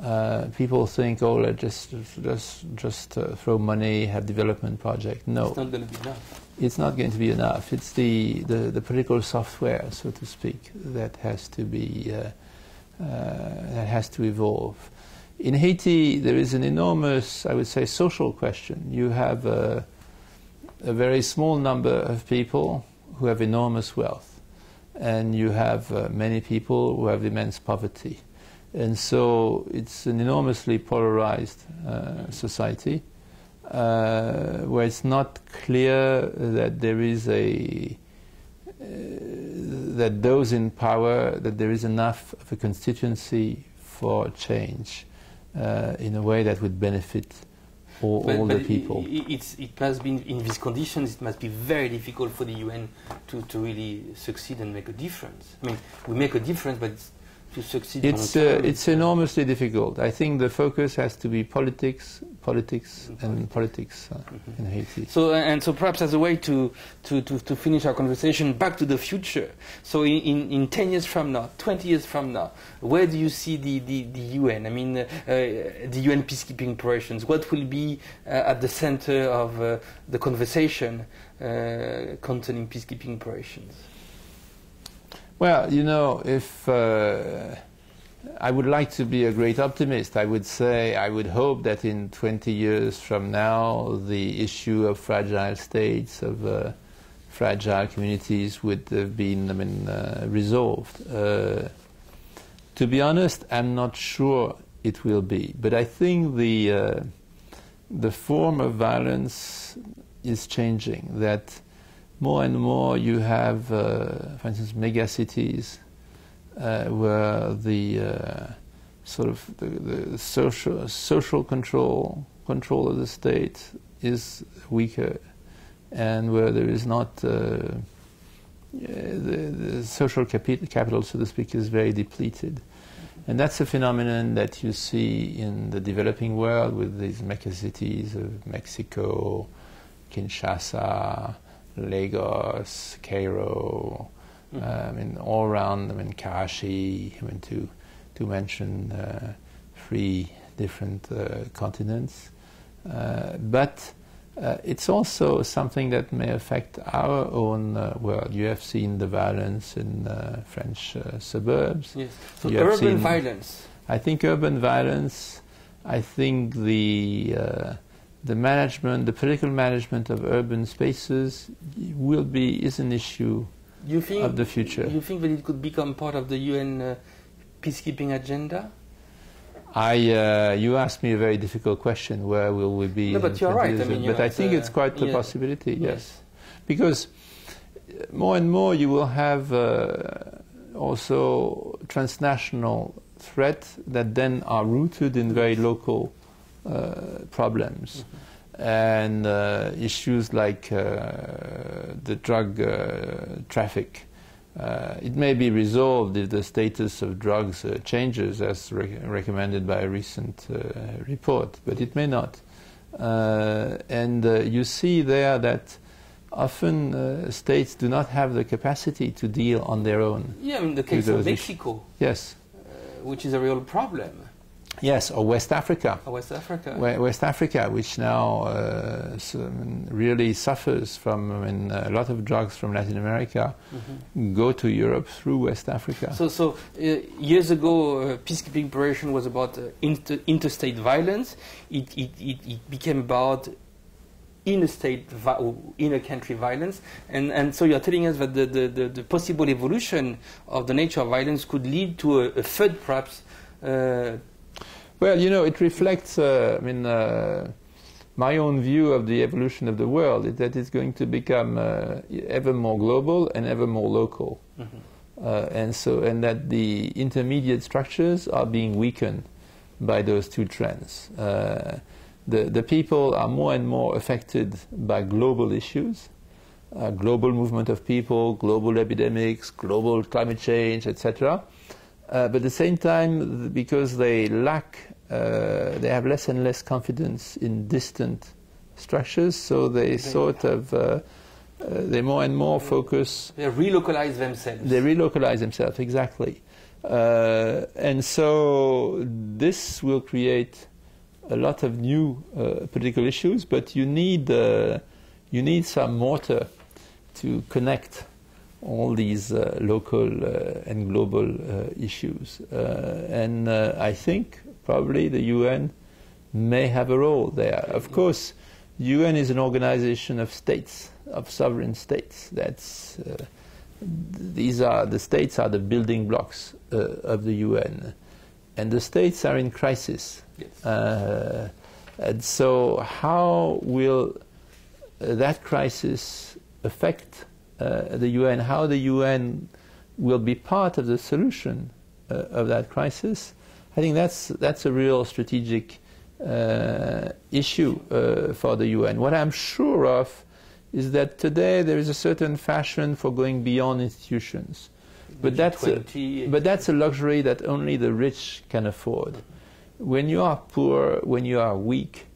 Uh, people think, oh, let's just just just uh, throw money, have development project. No, it's not going to be enough. It's not going to be enough. It's the the, the political software, so to speak, that has to be uh, uh that has to evolve. In Haiti, there is an enormous, I would say, social question. You have a, a very small number of people who have enormous wealth, and you have uh, many people who have immense poverty and so it's an enormously polarized uh, society where it's not clear that there is a uh, that those in power that there is enough of a constituency for change uh, in a way that would benefit all, but, all but the people. It, it must be in these conditions. It must be very difficult for the UN to, to really succeed and make a difference. I mean, we make a difference, but it's to succeed? It's uh, it's enormously difficult. I think the focus has to be politics, politics, and, and politics uh, mm-hmm. in Haiti. So and so perhaps as a way to, to, to, to, finish our conversation, back to the future. So in, in, in, ten years from now, twenty years from now, where do you see the, the, the UN? I mean, uh, the UN peacekeeping operations. What will be uh, at the center of uh, the conversation uh, concerning peacekeeping operations? Well, you know, if uh, I would like to be a great optimist, I would say I would hope that in 20 years from now, the issue of fragile states, of uh, fragile communities, would have been, I mean, uh, resolved. Uh, to be honest, I'm not sure it will be, but I think the uh, the form of violence is changing. That more and more you have, uh, for instance, megacities uh, where the uh, sort of the, the, social social control control of the state is weaker, and where there is not uh, the, the, social capi- capital, so to speak, is very depleted. And that's a phenomenon that you see in the developing world with these megacities of Mexico, Kinshasa, Lagos, Cairo, mm-hmm. uh, I mean, all around, I mean, Karachi, I mean, to, to mention uh, three different uh, continents. Uh, but uh, it's also something that may affect our own uh, world. You have seen the violence in French suburbs. Yes. So you urban violence. I think urban violence. I think the the management, the political management of urban spaces will be is an issue you think, of the future. You think that it could become part of the UN uh, peacekeeping agenda? I, uh, you asked me a very difficult question. Where will we be? No, but you're right. I mean, but I think uh, it's quite a yeah. possibility. Yes. yes, because more and more you will have uh, also transnational threats that then are rooted in very local uh, problems. Mm-hmm. And uh, issues like uh, the drug traffic Uh, it may be resolved if the status of drugs uh, changes, as re- recommended by a recent uh, report, but it may not. Uh, and uh, you see there that often uh, states do not have the capacity to deal on their own. Yeah, in the case of issues. Mexico, Yes, uh, which is a real problem, yes, or West Africa. or West Africa. We- West Africa, which now uh, s- I mean, really suffers from I mean, a lot of drugs from Latin America, Mhm. go to Europe through West Africa. So, so uh, years ago, uh, peacekeeping operation was about uh, inter- interstate violence. It, it, it, it became about interstate, vi- inner country violence, and and so you're telling us that the, the, the, the possible evolution of the nature of violence could lead to a, a third, perhaps. Well, you know, it reflects, uh, I mean, uh, my own view of the evolution of the world is that it's going to become uh, ever more global and ever more local. Uh, and so, and that the intermediate structures are being weakened by those two trends. Uh, the, the people are more and more affected by global issues, uh, global movement of people, global epidemics, global climate change, etc. Uh, but at the same time, because they lack, uh, they have less and less confidence in distant structures, so they sort of, uh, uh, they more and more focus they relocalize themselves. they relocalize themselves, exactly. Uh, and so this will create a lot of new uh, political issues, but you need, uh, you need some mortar to connect all these uh, local uh, and global uh, issues. Uh, and uh, I think probably the UN may have a role there. Of course, UN is an organization of states, of sovereign states. That's uh, these are the states are the building blocks uh, of the UN, and the states are in crisis. Yes. Uh, and so, how will uh, that crisis affect uh, the UN? How the UN will be part of the solution uh, of that crisis? I think that's that's a real strategic uh, issue uh, for the UN. What I'm sure of is that today there is a certain fashion for going beyond institutions, but that's a, G20, but that's a luxury that only the rich can afford. When you are poor, when you are weak,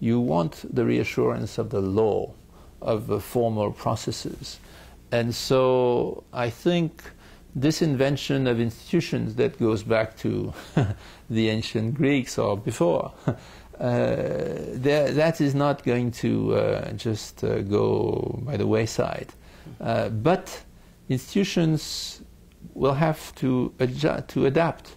you want the reassurance of the law, of the formal processes. And so I think this invention of institutions that goes back to the ancient Greeks or before, uh, that, is not going to uh, just uh, go by the wayside. Uh, but institutions will have to adjust, to adapt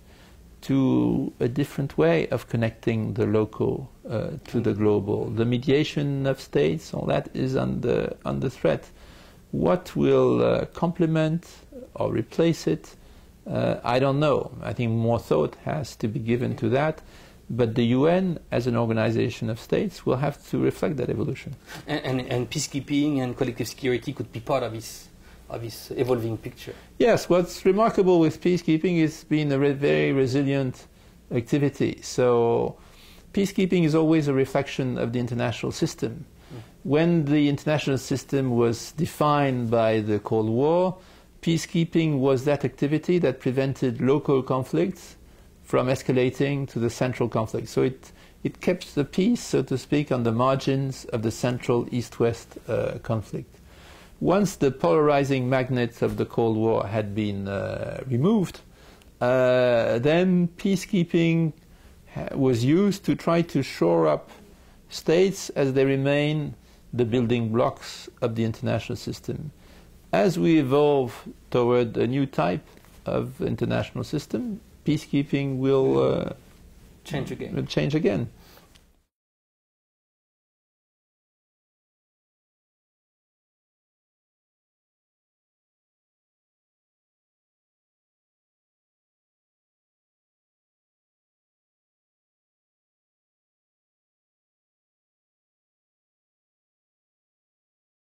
to a different way of connecting the local uh, to the global. The mediation of states, all that is under under threat. What will uh, complement or replace it? Uh, I don't know. I think more thought has to be given to that. But the UN, as an organization of states, will have to reflect that evolution. and, and, and peacekeeping and collective security could be part of this, of this evolving picture. Yes, what's remarkable with peacekeeping is being a re- very resilient activity. So, peacekeeping is always a reflection of the international system. When the international system was defined by the Cold War, peacekeeping was that activity that prevented local conflicts from escalating to the central conflict. So it, it kept the peace, so to speak, on the margins of the central east west uh, conflict. Once the polarizing magnets of the Cold War had been uh, removed, uh, then peacekeeping ha- was used to try to shore up states as they remain the building blocks of the international system. As we evolve toward a new type of international system, peacekeeping will uh, Change again. will change again.